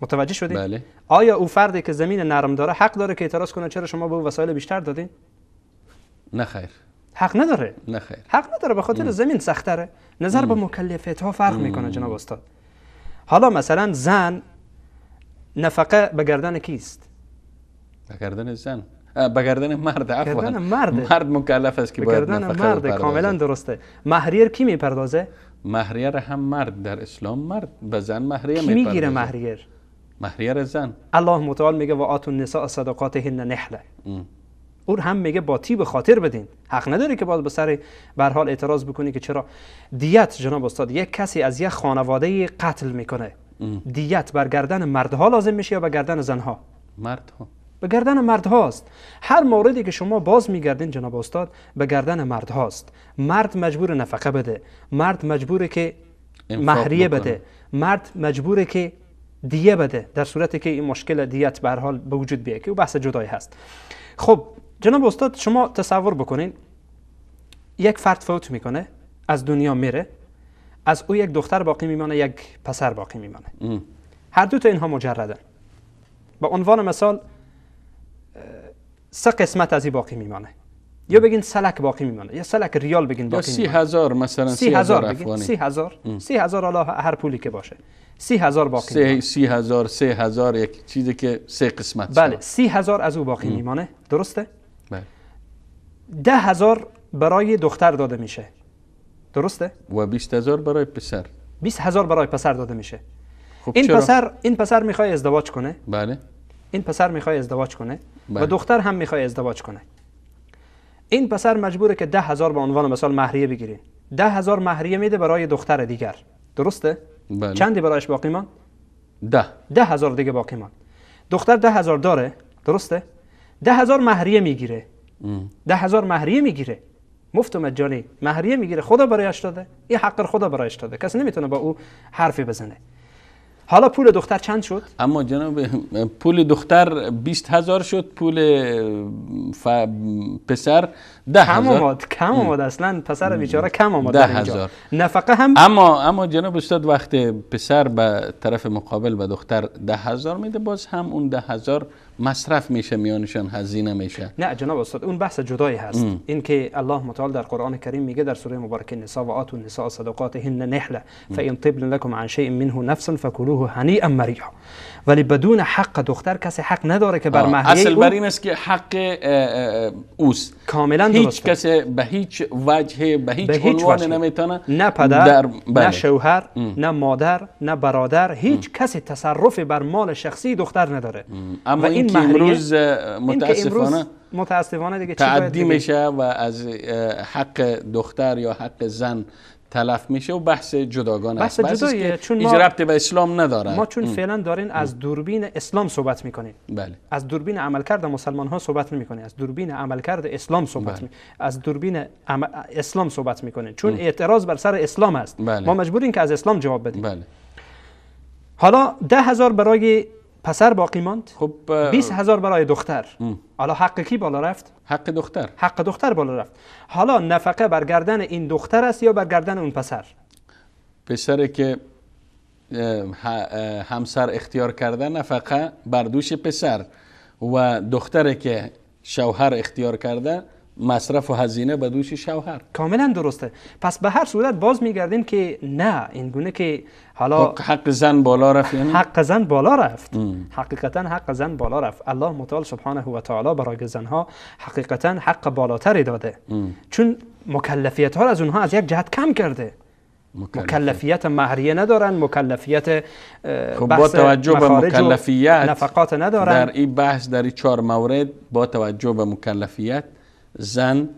متوجه شدید بله. آیا او فردی که زمین نرم داره حق داره که اعتراض کنه چرا شما به او وسایل بیشتر دادین؟ نه خیر. حق نداره. نه خیر. حق نداره به خاطر زمین سختره. نظر به مکلفیت ها فرق می‌کنه جناب استاد. حالا مثلا زن نفقه به گردن کیست؟ بگردن زن. بگردن مرد عفوا گردن مرده. مرد مکلف است که به باید گردن نفقه مرد. کاملا درسته مهریه کی می‌پردازه مهریه را هم مرد در اسلام مرد به زن مهریه می‌پردازه می‌گیره مهریه مهریه زن الله متعال میگه و آتون النساء صدقاتهن نحله. او هم میگه با تیب خاطر بدین حق نداری که باز به سر به حال اعتراض بکنی که چرا دیت جناب استاد یک کسی از یک خانواده قتل می‌کنه دیت بر گردن مردها لازم میشه یا بر گردن زنها مرد ها به گردن مردهاست هر موردی که شما باز میگردین جناب استاد به گردن مردهاست مرد مجبور نفقه بده. مرد مجبوره که مهریه. بده. مرد مجبوره که دیه بده در صورتی که این مشکل دیت به هر حال به وجود بیاد که بحث جدایی هست. خب جناب استاد شما تصور بکنین یک فرد فوت می‌کنه از دنیا میره از او یک دختر باقی میمانه یک پسر باقی میمانه. هر دو تا اینها مجردن. به عنوان مثال سه قسمت از این باقی میمانه. یا بگین سلک باقی میمانه یا سلک ریال بگین باقی سی میمانه. هزار مثلا سی هزار بگین افغانی. سی هزار سی هزار حالا هر پولی که باشه. سی هزار باقی سه میمانه. سی هزار سه هزار یک چیزی که سه قسمت بله. سی هزار از او باقی میمانه. درسته؟ بله. ده هزار برای دختر داده میشه. درسته؟ و 20 هزار برای پسر. 20 هزار برای پسر داده میشه. خب این چرا؟ پسر این پسر می‌خوای ازدواج کنه؟ بله. این پسر می‌خوای ازدواج کنه بله. و دختر هم می‌خوای ازدواج کنه. این پسر مجبوره که ده هزار به عنوان مثال مهریه بگیرین ده هزار مهریه میده برای دختر دیگر. درسته؟ بله. چندی برایش باقی مان؟ ده. ده هزار دیگه باقی مان دختر ده هزار داره. درسته؟ ده هزار مهریه می‌گیره. ده هزار مهریه می‌گیره. مفت و مجانی مهریه می‌گیره. خدا برایش داده. این حق خدا برایش داده. کسی نمی‌تونه با او حرفی بزنه. حالا پول دختر چند شد؟ اما جناب پول دختر 20 هزار شد پول ف... پسر ده کم هزار. آمد کم آمد اصلا پسر بیچاره کم آمد ده هزار. نفقه هم؟ اما اما جناب استاد وقتی پسر به طرف مقابل به دختر ده هزار میده باز هم اون ده هزار مصرف میشه میانشان هزینه میشه. نه جناب استاد اون بحث جدایی هست. این که الله متعال در قرآن کریم میگه در سوره مبارکه نساء و آتوا النساء صدقاتهن نحله فإن طبن لكم عن شيء منه نفسا فكلوه هنيئا مريئا ولی بدون حق دختر کسی حق نداره که بر مهریه اصل بر این است که حق اوست کاملا هیچ درسته کسی به هیچ وجه به هیچ به هیچ عنوان وجه. نمی‌تونه نه پدر در نه بله. شوهر نه مادر نه برادر هیچ کسی تصرف بر مال شخصی دختر نداره اما و این این امروز متاسفانه متاسفانه دیگه چی باید تعدی؟ میشه و از حق دختر یا حق زن تلف میشه و بحث جداگانه بحث است. جداییه، چون ما- ربطی به اسلام نداره ما چون فعلا دارین از دوربین اسلام صحبت می‌کنیم بله. از دوربین عملکرد مسلمان ها صحبت نمی از دوربین عملکرد اسلام صحبت بله. می از دوربین عم- اسلام صحبت می‌کنین. چون اعتراض بر سر اسلام است. بله. ما مجبوریم که از اسلام جواب بدیم. بله. حالا ده هزار برای پسر باقی ماند. خب اه، 20 هزار برای دختر. حالا حق کی بالا رفت؟ حق دختر. حق دختر بالا رفت. حالا نفقه بر گردن این دختر است یا بر گردن اون پسر؟ پسری که همسر اختیار کرده نفقه بر دوش پسر و دختری که شوهر اختیار کرده مصرف و هزینه به دوش شوهر. کاملا درسته. پس به هر صورت باز میگردیم که نه این گونه که حالا حق, حق زن بالا رفت یعنی؟ حق زن بالا رفت. حقیقتا حق زن بالا رفت. الله متعال سبحانه و تعالی برای زنها حقیقتا حق بالاتری داده. چون مکلفیت ها از اونها از یک جهت کم کرده. مکلف. مکلفیت مهریه ندارن مکلفیت خب با توجه به مکلفیت نفقات ندارن. در این بحث در این چهار مورد با توجه به مکلفیت زن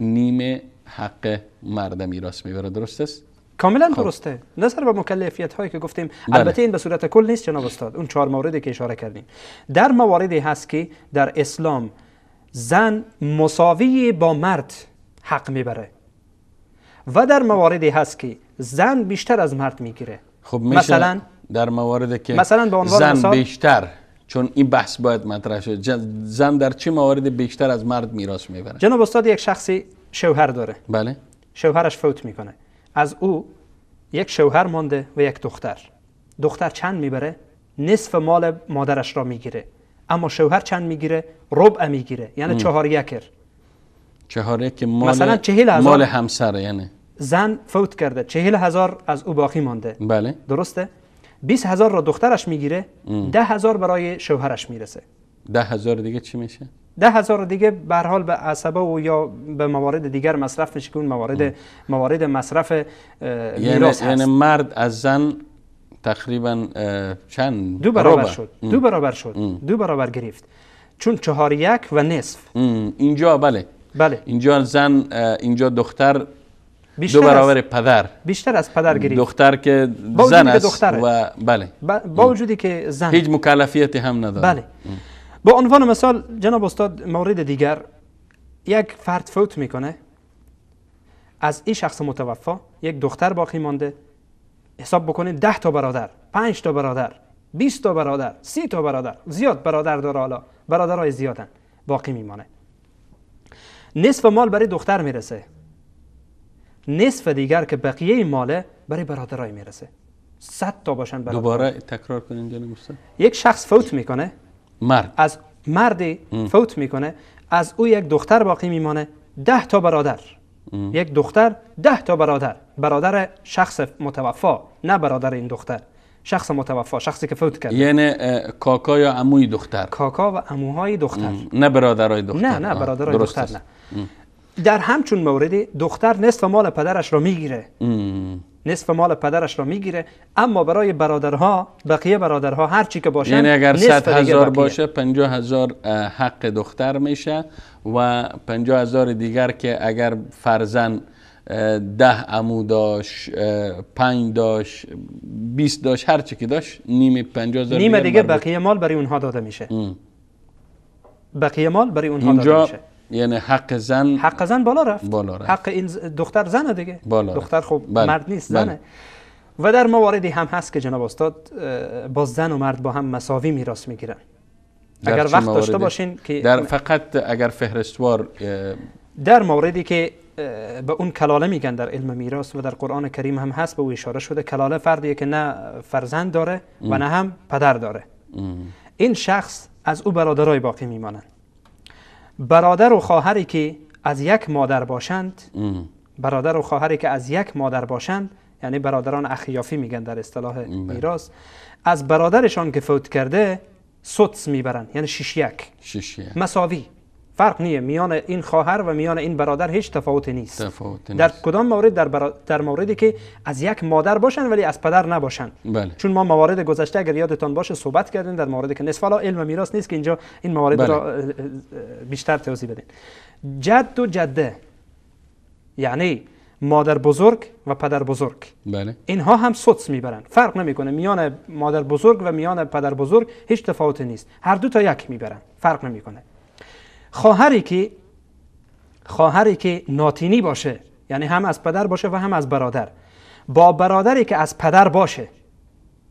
نیمه حق مرد میراث می‌بره درست است کاملا درسته. نظر به مکلفیت هایی که گفتیم بله. البته این به صورت کل نیست جناب استاد اون چهار موردی که اشاره کردیم. در مواردی هست که در اسلام زن مساوی با مرد حق می‌بره و در مواردی هست که زن بیشتر از مرد می‌گیره. خب مثلا؟ در مواردی که مثلا به عنوان زن مثال- بیشتر چون این بحث باید مطرح شد زن در چه موارد بیشتر از مرد میراث می‌بره؟ جناب استاد یک شخصی شوهر داره. بله. شوهرش فوت می‌کنه. از او یک شوهر مانده و یک دختر. دختر چند می‌بره؟ نصف مال مادرش را می‌گیره. اما شوهر چند می‌گیره؟ ربع می‌گیره. یعنی چهار یکر چهاره که مال مثلا چهل هزار. مال همسر یعنی. زن فوت کرده. چهل هزار از او باقی مانده. بله. درسته؟ 20 هزار را دخترش می‌گیره ده هزار برای شوهرش می‌رسه. ده هزار دیگه چی میشه؟ ده هزار دیگه به هر حال به عصبه و یا به موارد دیگر مصرف میشه که اون موارد موارد مصرف یعنی, میراث یعنی مرد از زن تقریبا چند؟ دو برابر. شد. دو برابر شد. دو برابر گرفت. چون چهار یک و نصف. ام، اینجا بله. بله. اینجا زن اینجا دختر بیشتر دو برابر از پدر. بیشتر از پدر گرفت. دختر که زن است دختره. و بله. با, با وجودی که زن. هیچ مکلفیتی هم نداره. بله. با عنوان مثال جناب استاد مورد دیگر یک فرد فوت می‌کنه. از این شخص متوفا یک دختر باقی مانده. حساب بکنید ده تا برادر پنج تا برادر 20 تا برادر سی تا برادر. زیاد برادر داره حالا. برادرای زیادن. باقی میمانه. نصف مال برای دختر می‌رسه. نصف دیگر که بقیه ماله برای برادرای می‌رسه. صد تا باشن برادر. دوباره تکرار کنین جناب استاد. یک شخص فوت می‌کنه. مرد. از مردی فوت می‌کنه. از او یک دختر باقی میمانه. ده تا برادر. یک دختر ده تا برادر. برادر شخص متوفا نه برادر این دختر. شخص متوفا شخصی که فوت کرد یعنی کاکا یا عموی دختر؟ کاکا و عموهای دختر. نه برادرای دختر. نه نه برادرای دختر. نه. در همچون موردی دختر نصف مال پدرش را می‌گیره. نصف مال پدرش را می‌گیره اما برای برادرها بقیه برادرها هر چی که باشن یعنی اگر نصف 100 دیگه هزار. باشه 50 هزار حق دختر میشه و 50 هزار دیگر که اگر فرزن ده عمو داشت پنج داشت 20 داشت هر چی که داشت نیم 50 هزار نیمه دیگه. بقیه مال برای اونها داده میشه ام. بقیه مال برای اونها داده میشه یعنی حق زن حق زن بالا رفت بالا رفت. حق این دختر زنه دیگه بالا رفت. دختر خب بله. مرد نیست بله. زنه و در مواردی هم هست که جناب استاد با زن و مرد با هم مساوی میراث می‌گیرن اگر وقت داشته موردی؟ باشین که در فقط اگر فهرستوار در موردی که به اون کلاله میگن در علم میراث و در قرآن کریم هم هست به او اشاره شده کلاله فردیه که نه فرزند داره و نه هم پدر داره ام. این شخص از او برادرای باقی میمانند برادر و خواهری که از یک مادر باشند. برادر و خواهری که از یک مادر باشند یعنی برادران اخیافی میگن در اصطلاح میراث از برادرشان که فوت کرده سدس می‌برند یعنی شش یک. مساوی. فرق نیه. میان این خواهر و میان این برادر هیچ تفاوتی نیست. تفاوت در نیست. کدام مورد؟ در, برا- در موردی که از یک مادر باشن ولی از پدر نباشن. بله. چون ما موارد گذشته اگر یادتان باشه صحبت کردیم در موردی که نصف علم میراث نیست که اینجا این موارد بله. را بیشتر توضیح بدین. جد و جده یعنی مادر بزرگ و پدر بزرگ. بله. اینها هم سدس می‌برن. فرق نمی‌کنه. میان مادر بزرگ و میان پدر بزرگ هیچ تفاوتی نیست. هر دو تا یک می‌برن. فرق نمی‌کنه. خواهری که خواهری که ناتینی باشه یعنی هم از پدر باشه و هم از برادر. با برادری که از پدر باشه.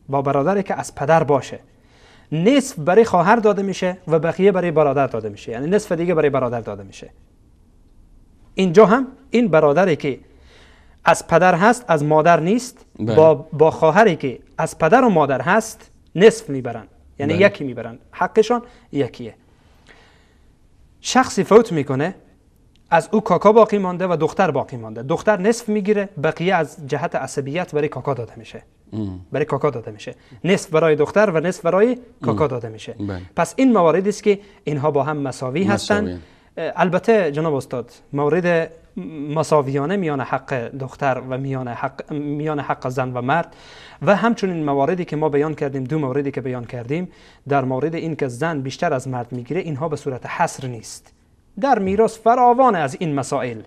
با برادری که از پدر باشه. نصف برای خواهر داده میشه و بقیه برای برادر داده میشه. یعنی نصف دیگه برای برادر داده میشه. اینجا هم این برادری که از پدر هست از مادر نیست بله. با با خواهری که از پدر و مادر هست نصف می‌برن. یعنی بله. یکی می‌برن. حقشان یکیه. شخصی فوت می‌کنه از او کاکا باقی مانده و دختر باقی مانده. دختر نصف می‌گیره بقیه از جهت عصبیت برای کاکا داده میشه. ام. برای کاکا داده میشه. نصف برای دختر و نصف برای کاکا داده میشه. بله. پس این مواردی است که اینها با هم مساوی هستند البته جناب استاد مورد مساویانه میان حق دختر و میان حق میان حق زن و مرد و همچنین مواردی که ما بیان کردیم دو موردی که بیان کردیم در مورد این که زن بیشتر از مرد می‌گیره اینها به صورت حصر نیست. در میراث فراوان از این مسائل.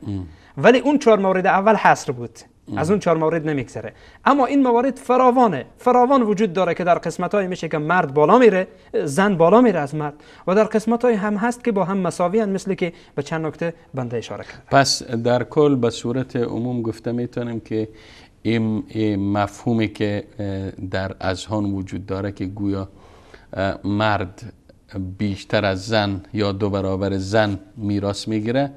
ولی اون چهار مورد اول حصر بود. از اون چهار مورد نمیگذره. اما این موارد فراوانه. فراوان وجود داره که در قسمت های میشه که مرد بالا میره زن بالا میره از مرد. و در قسمت های هم هست که با هم مساوی مثل که به چند نکته بنده اشاره کرد پس در کل به صورت عموم گفته می‌تونیم که این مفهومی که در اذهان وجود داره که گویا مرد بیشتر از زن یا دو برابر زن میراث می‌گیره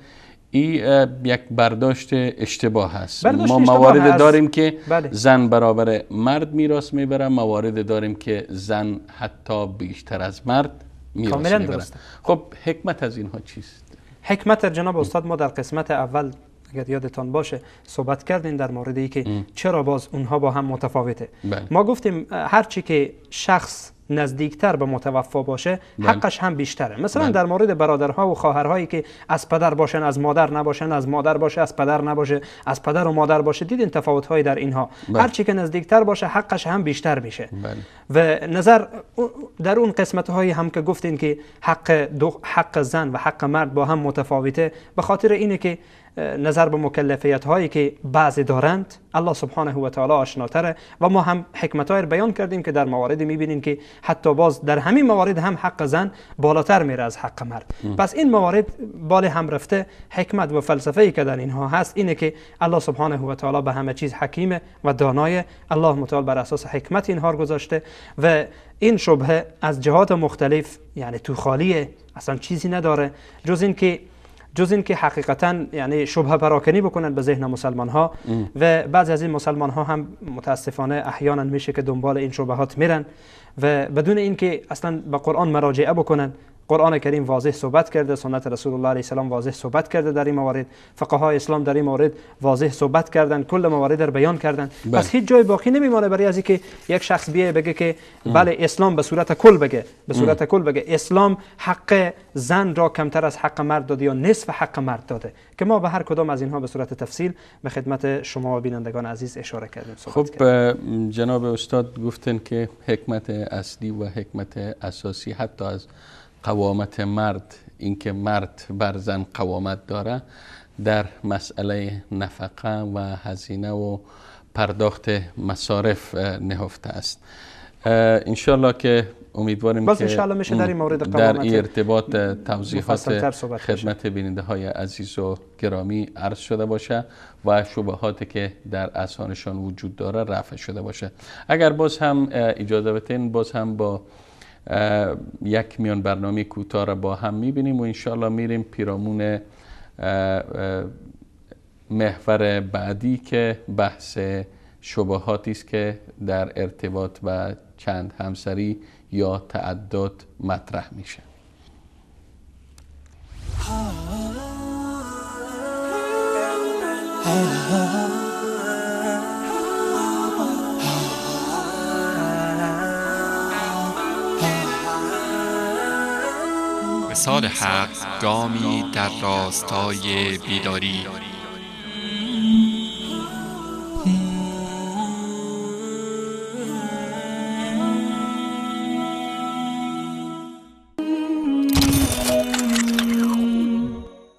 این یک برداشت اشتباه هست برداشت ما موارد هست. داریم که بله. زن برابر مرد میراث می‌بره موارد داریم که زن حتی بیشتر از مرد میراث می‌بره. خب حکمت از اینها چیست حکمت جناب استاد ما در قسمت اول اگر یادتان باشه صحبت کردیم در مورد ای که چرا باز اونها با هم متفاوته بله. ما گفتیم اه، هر چی که شخص نزدیکتر به متوفا باشه بله. حقش هم بیشتره مثلا بله. در مورد برادرها و خواهرهایی که از پدر باشن از مادر نباشن از مادر باشه از پدر نباشه از پدر و مادر باشه دیدین تفاوت های در اینها بله. هر چی که نزدیکتر باشه حقش هم بیشتر میشه و نظر در اون قسمت هایی هم که گفتین که حق, دو حق زن و حق مرد با هم متفاوته به خاطر اینه که نظر به مکلفیت هایی که بعضی دارند الله سبحانه و تعالی آشناتره. و ما هم حکمت های بیان کردیم که در مواردی می‌بینیم که حتی باز در همین موارد هم حق زن بالاتر میره از حق مرد. پس این موارد بال هم رفته حکمت و فلسفه ای که در اینها هست اینه که الله سبحانه و تعالی به همه چیز حکیمه و دانای. الله متعال بر اساس حکمت اینها رو گذاشته. و این شبهه از جهات مختلف یعنی تو خالیه اصلا چیزی نداره. جز این که جز این که حقیقتا یعنی شبهه پراکنی بکنن به ذهن مسلمان ها و بعضی از این مسلمان ها هم متاسفانه احیانا میشه که دنبال این شبهات میرن و بدون اینکه اصلا به قرآن مراجعه بکنن قرآن کریم واضح صحبت کرده سنت رسول الله علیه السلام واضح صحبت کرده در این موارد. فقهای اسلام در این مورد واضح صحبت کردن کل موارد در بیان کردن. بله. پس هیچ جای باقی نمیمانه برای از اینکه یک شخص بیه بگه که بله اسلام به صورت کل بگه به صورت کل بگه. اسلام حق زن را کمتر از حق مرد داده یا نصف حق مرد داده؟ که ما به هر کدام از اینها به صورت تفصیل به خدمت شما و بینندگان عزیز اشاره کردیم خب کردیم. جناب استاد گفتن که حکمت اصلی و حکمت اساسی حتی از قوامت مرد اینکه مرد بر زن قوامت داره در مسئله نفقه و هزینه و پرداخت مصارف نهفته است انشالله که امیدواریم باز که انشالله میشه در این مورد در این ارتباط توضیحات. خدمت بیننده های عزیز و گرامی عرض شده باشه و شبهاتی که در اذهانشان وجود داره رفع شده باشه اگر باز هم اجازه بتین باز هم با یک میان برنامه کوتاه را با هم می‌بینیم و انشالله میریم پیرامون محور بعدی که بحث شبهاتی است که در ارتباط و چند همسری یا تعدد مطرح میشه. مثال حق گامی در راستای بیداری.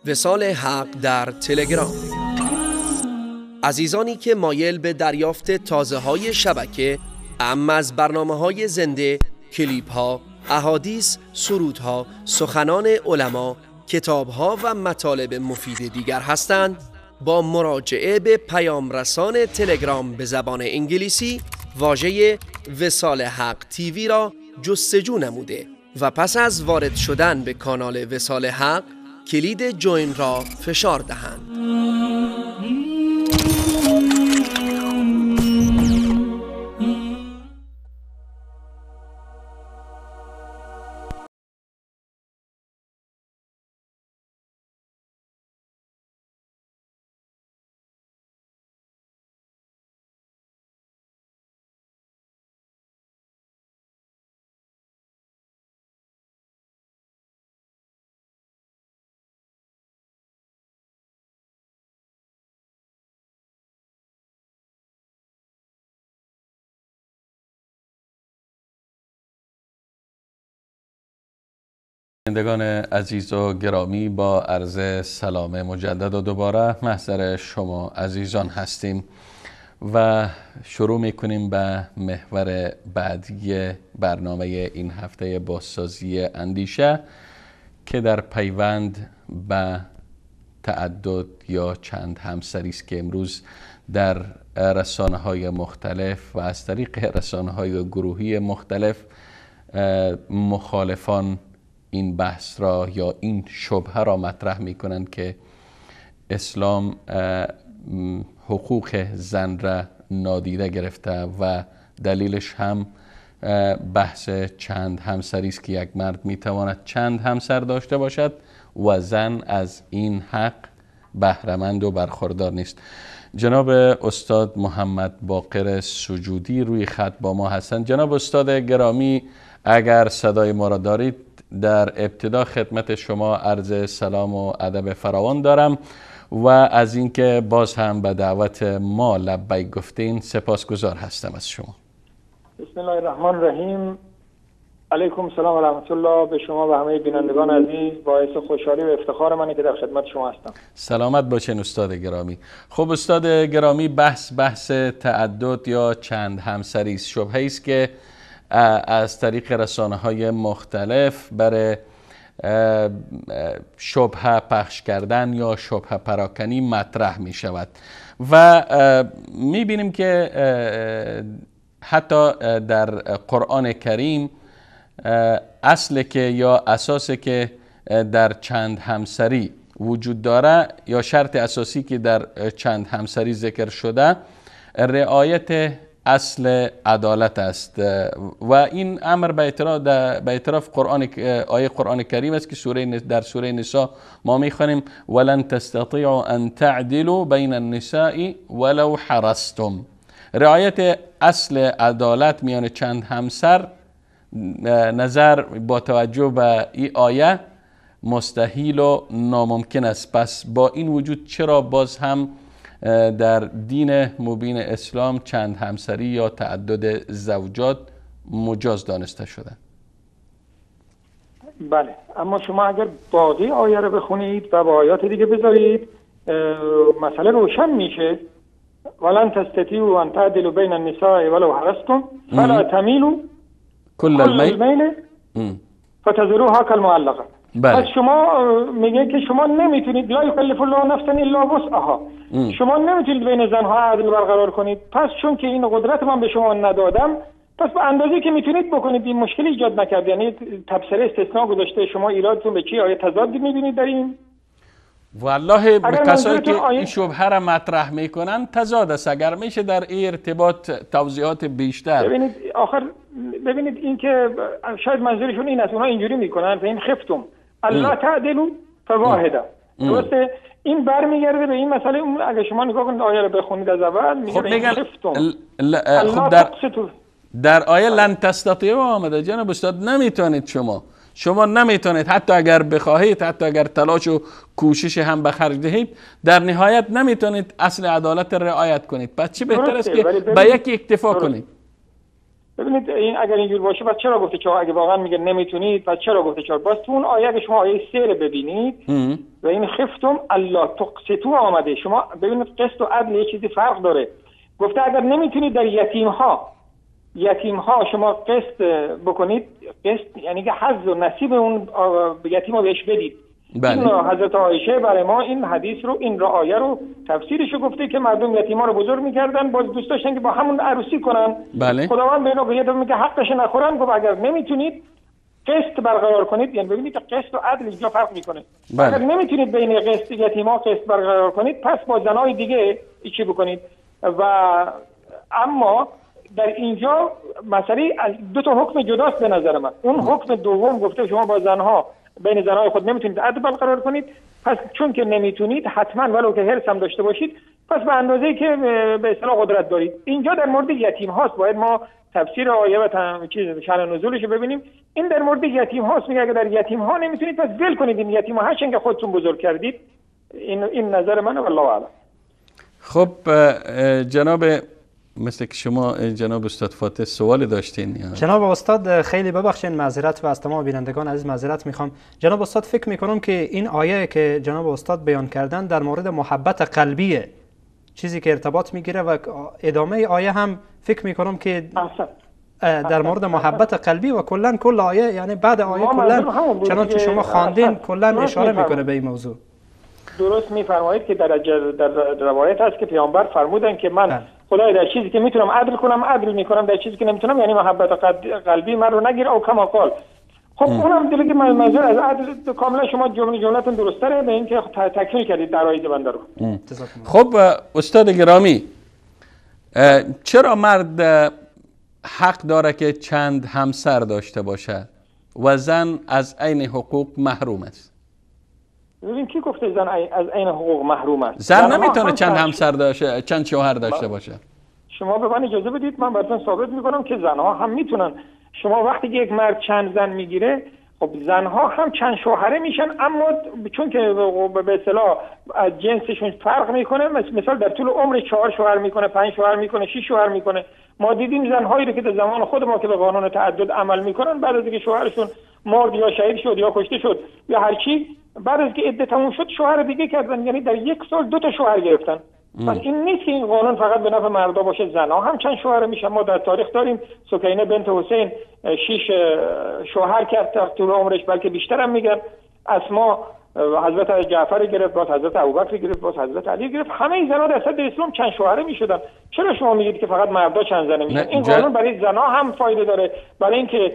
وسال حق در تلگرام. عزیزانی که مایل به دریافت تازه های شبکه ام از برنامه های زنده، کلیپ ها، احادیث، سرودها، سخنان علما، کتاب ها و مطالب مفید دیگر هستند. با مراجعه به پیام رسان تلگرام به زبان انگلیسی واژه وسال حق تیوی را جستجو نموده. و پس از وارد شدن به کانال وسال حق کلید جوین را فشار دهند. بینندگان عزیز و گرامی با عرض سلام مجدد و دوباره محضر شما عزیزان هستیم و شروع می‌کنیم به محور بعدی برنامه این هفته بازسازی اندیشه که در پیوند به تعدد یا چند همسری است که امروز در رسانه های مختلف و از طریق رسانه های گروهی مختلف مخالفان این بحث را یا این شبهه را مطرح می کنند که اسلام حقوق زن را نادیده گرفته و دلیلش هم بحث چند همسری است که یک مرد می تواند چند همسر داشته باشد و زن از این حق بهرهمند و برخوردار نیست. جناب استاد محمد باقر سجودی روی خط با ما هستند. جناب استاد گرامی اگر صدای ما را دارید در ابتدا خدمت شما عرض سلام و ادب فراوان دارم و از اینکه باز هم به دعوت ما لبیک گفتین سپاسگزار هستم از شما. بسم الله الرحمن الرحیم. علیکم سلام و رحمت الله. به شما و همه بینندگان عزیز باعث خوشحالی و افتخار منه که در خدمت شما هستم. سلامت باشین استاد گرامی. خب استاد گرامی بحث بحث تعدد یا چند همسری است؟ شبهه است که از طریق رسانه های مختلف برای شبهه پخش کردن یا شبهه پراکنی مطرح می شود و می بینیم که حتی در قرآن کریم اصل که یا اساس که در چند همسری وجود داره یا شرط اساسی که در چند همسری ذکر شده رعایت اصل عدالت است. و این امر به اعتراف به اعتراف قرآن آیه قرآن کریم است که سوره در سوره نساء ما می‌خوانیم ولن تستطيعوا ان تعدلوا بین النساء ولو حرستم رعایت اصل عدالت میان چند همسر نظر با توجه به این آیه مستحیل و ناممکن است. پس با این وجود چرا باز هم در دین مبین اسلام چند همسری یا تعدد زوجات مجاز دانسته شده بله. اما شما اگر باقی آیه رو بخونید و با آیات دیگه بذارید مسئله روشن میشه. ولن تستطيعوا ان تعدلوا بین النساء ولو حرصتم فلا تميلوا کل المیل. فتذروها كالمعلقه بله. پس شما میگه که شما نمی‌تونید لا یکلف الله نفسا الا وسعها شما نمی‌تونید بین زنها عدل برقرار کنید. پس چون که این قدرت من به شما ندادم پس به اندازه که می‌تونید بکنید این مشکلی ایجاد نکرد. یعنی تبصره استثناء گذاشته. شما ایرادتون به چی؟ آیا تضادی می‌بینید در این؟ والله کسایی که منظورتون این شبهه را مطرح می‌کنن تضاد است. اگر میشه در این ارتباط توضیحات بیشتر. ببینید آخر ببینید این که شاید منظورشون این است. اونا اینجوری می‌کنن. این خفتم. الله تعدلو فواحده. درسته؟ این برمیگرده به این مسئله. اون اگه شما نگاه کنید آیه رو بخونید از اول میگه خب میگن ل- خب در. در آیه لن تستطیعوا آمده. جناب استاد نمی‌تونید شما. شما نمی‌تونید. حتی اگر بخواهید حتی اگر تلاش و کوشش هم به خرج دهید در نهایت نمی‌تونید اصل عدالت را رعایت کنید. پس چی بهتر است که به یکی اکتفا. کنید. ببینید این اگر اینجور باشه پس چرا گفته چرا اگه واقعا میگه نمی‌تونید پس چرا گفته چرا باز تو اون آیه اگه شما آیه سه رو ببینید. و این خفتم الله تقسطو آمده. شما ببینید قسط و عدل یه چیزی فرق داره. گفته اگر نمی‌تونید در یتیم ها یتیم ها شما قسط بکنید قسط یعنی که حظ و نصیب اون یتیم رو بهش بدید. بله. این حضرت عایشه برای ما این حدیث رو این رو آیه رو تفسیرش رو گفته که مردم یتیما رو بزرگ می‌کردن باز دوست داشتن که با همون عروسی کنن بله. خداوند به اینا گفت میگه حقش نخورن گفت اگر نمی‌تونید قسط برقرار کنید یعنی ببینید که قسط و عدل اینجا فرق می‌کنه بله. اگر نمی‌تونید بین قسط یتیما قسط برقرار کنید پس با زنای دیگه چی بکنید و اما در اینجا مسئله دو تا حکم جداست به نظر من اون حکم دوم گفته شما با زنها بین زنهای خود نمی‌تونید عدل برقرار کنید. پس چون که نمی‌تونید حتما ولو که حرص هم داشته باشید پس به اندازه که به اصطلاح قدرت دارید. اینجا در مورد یتیم هاست. باید ما تفسیر آیه و تم... چیز شأن نزولش رو ببینیم. این در مورد یتیم هاست. میگه اگر در یتیم ها نمی‌تونید پس ول کنید این یتیم ها. که خودتون بزرگ کردید. این این نظر منه والله اعلم. خب جناب مثل که شما جناب استاد فاتح سوال داشتین یا جناب استاد خیلی ببخشین معذرت و از تمام بینندگان عزیز معذرت می‌خوام جناب استاد فکر می‌کنم که این آیه که جناب استاد بیان کردن در مورد محبت قلبیه چیزی که ارتباط می‌گیره و ادامه آیه هم فکر می‌کنم که در مورد محبت قلبی و کلا کل آیه یعنی بعد آیه کلا چنانچه که- شما خواندین کلا اشاره. می‌کنه به این موضوع درست میفرمایید که در, جر- در روایت هست که پیامبر فرمودن که من بله. خدای در چیزی که می‌تونم عدل کنم عدل می‌کنم در چیزی که نمی‌تونم یعنی محبت قلبی من رو نگیر او کما قال. خب اونم دیگه که من- منظور از عدل کاملا شما جمله جملتون درست تره به اینکه ت- تکمیل کردید در آیه بنده رو. خب استاد گرامی چرا مرد حق داره که چند همسر داشته باشد و زن از عین حقوق محروم است؟ ببین کی گفته زن از عین حقوق محروم است زن نمی‌تونه چند همسر داشته چند شوهر داشته باشه. شما به من اجازه بدید من براتون ثابت می‌کنم که زنها هم می‌تونن. شما وقتی که یک مرد چند زن می‌گیره خب زنها هم چند شوهره میشن اما چون که به اصطلاح از جنسشون فرق می‌کنه مثال در طول عمر چهار شوهر می‌کنه پنج شوهر می‌کنه شش شوهر می‌کنه. ما دیدیم زنهایی رو که در زمان خود ما که به قانون تعدد عمل می‌کنن بعد از اینکه شوهرشون مرد یا شهید شد یا کشته شد یا هر چی بعد از که عده تموم شد شوهر دیگه کردن. یعنی در یک سال دو تا شوهر گرفتن. پس این نیست که این قانون فقط به نفع مردا باشه زنها هم چند شوهر میشن ما در تاریخ داریم. سکینه بنت حسین شش شوهر کرد. در طول عمرش بلکه بیشتر هم میگن اسما حضرت جعفر گرفت باز حضرت ابوبکر گرفت باز حضرت علی گرفت. همه زنها در صدر اسلام چند شوهره می‌شدن. چرا شما میگید که فقط مردا چند زنه میشن این قانون برای زنها هم فایده داره. برای اینکه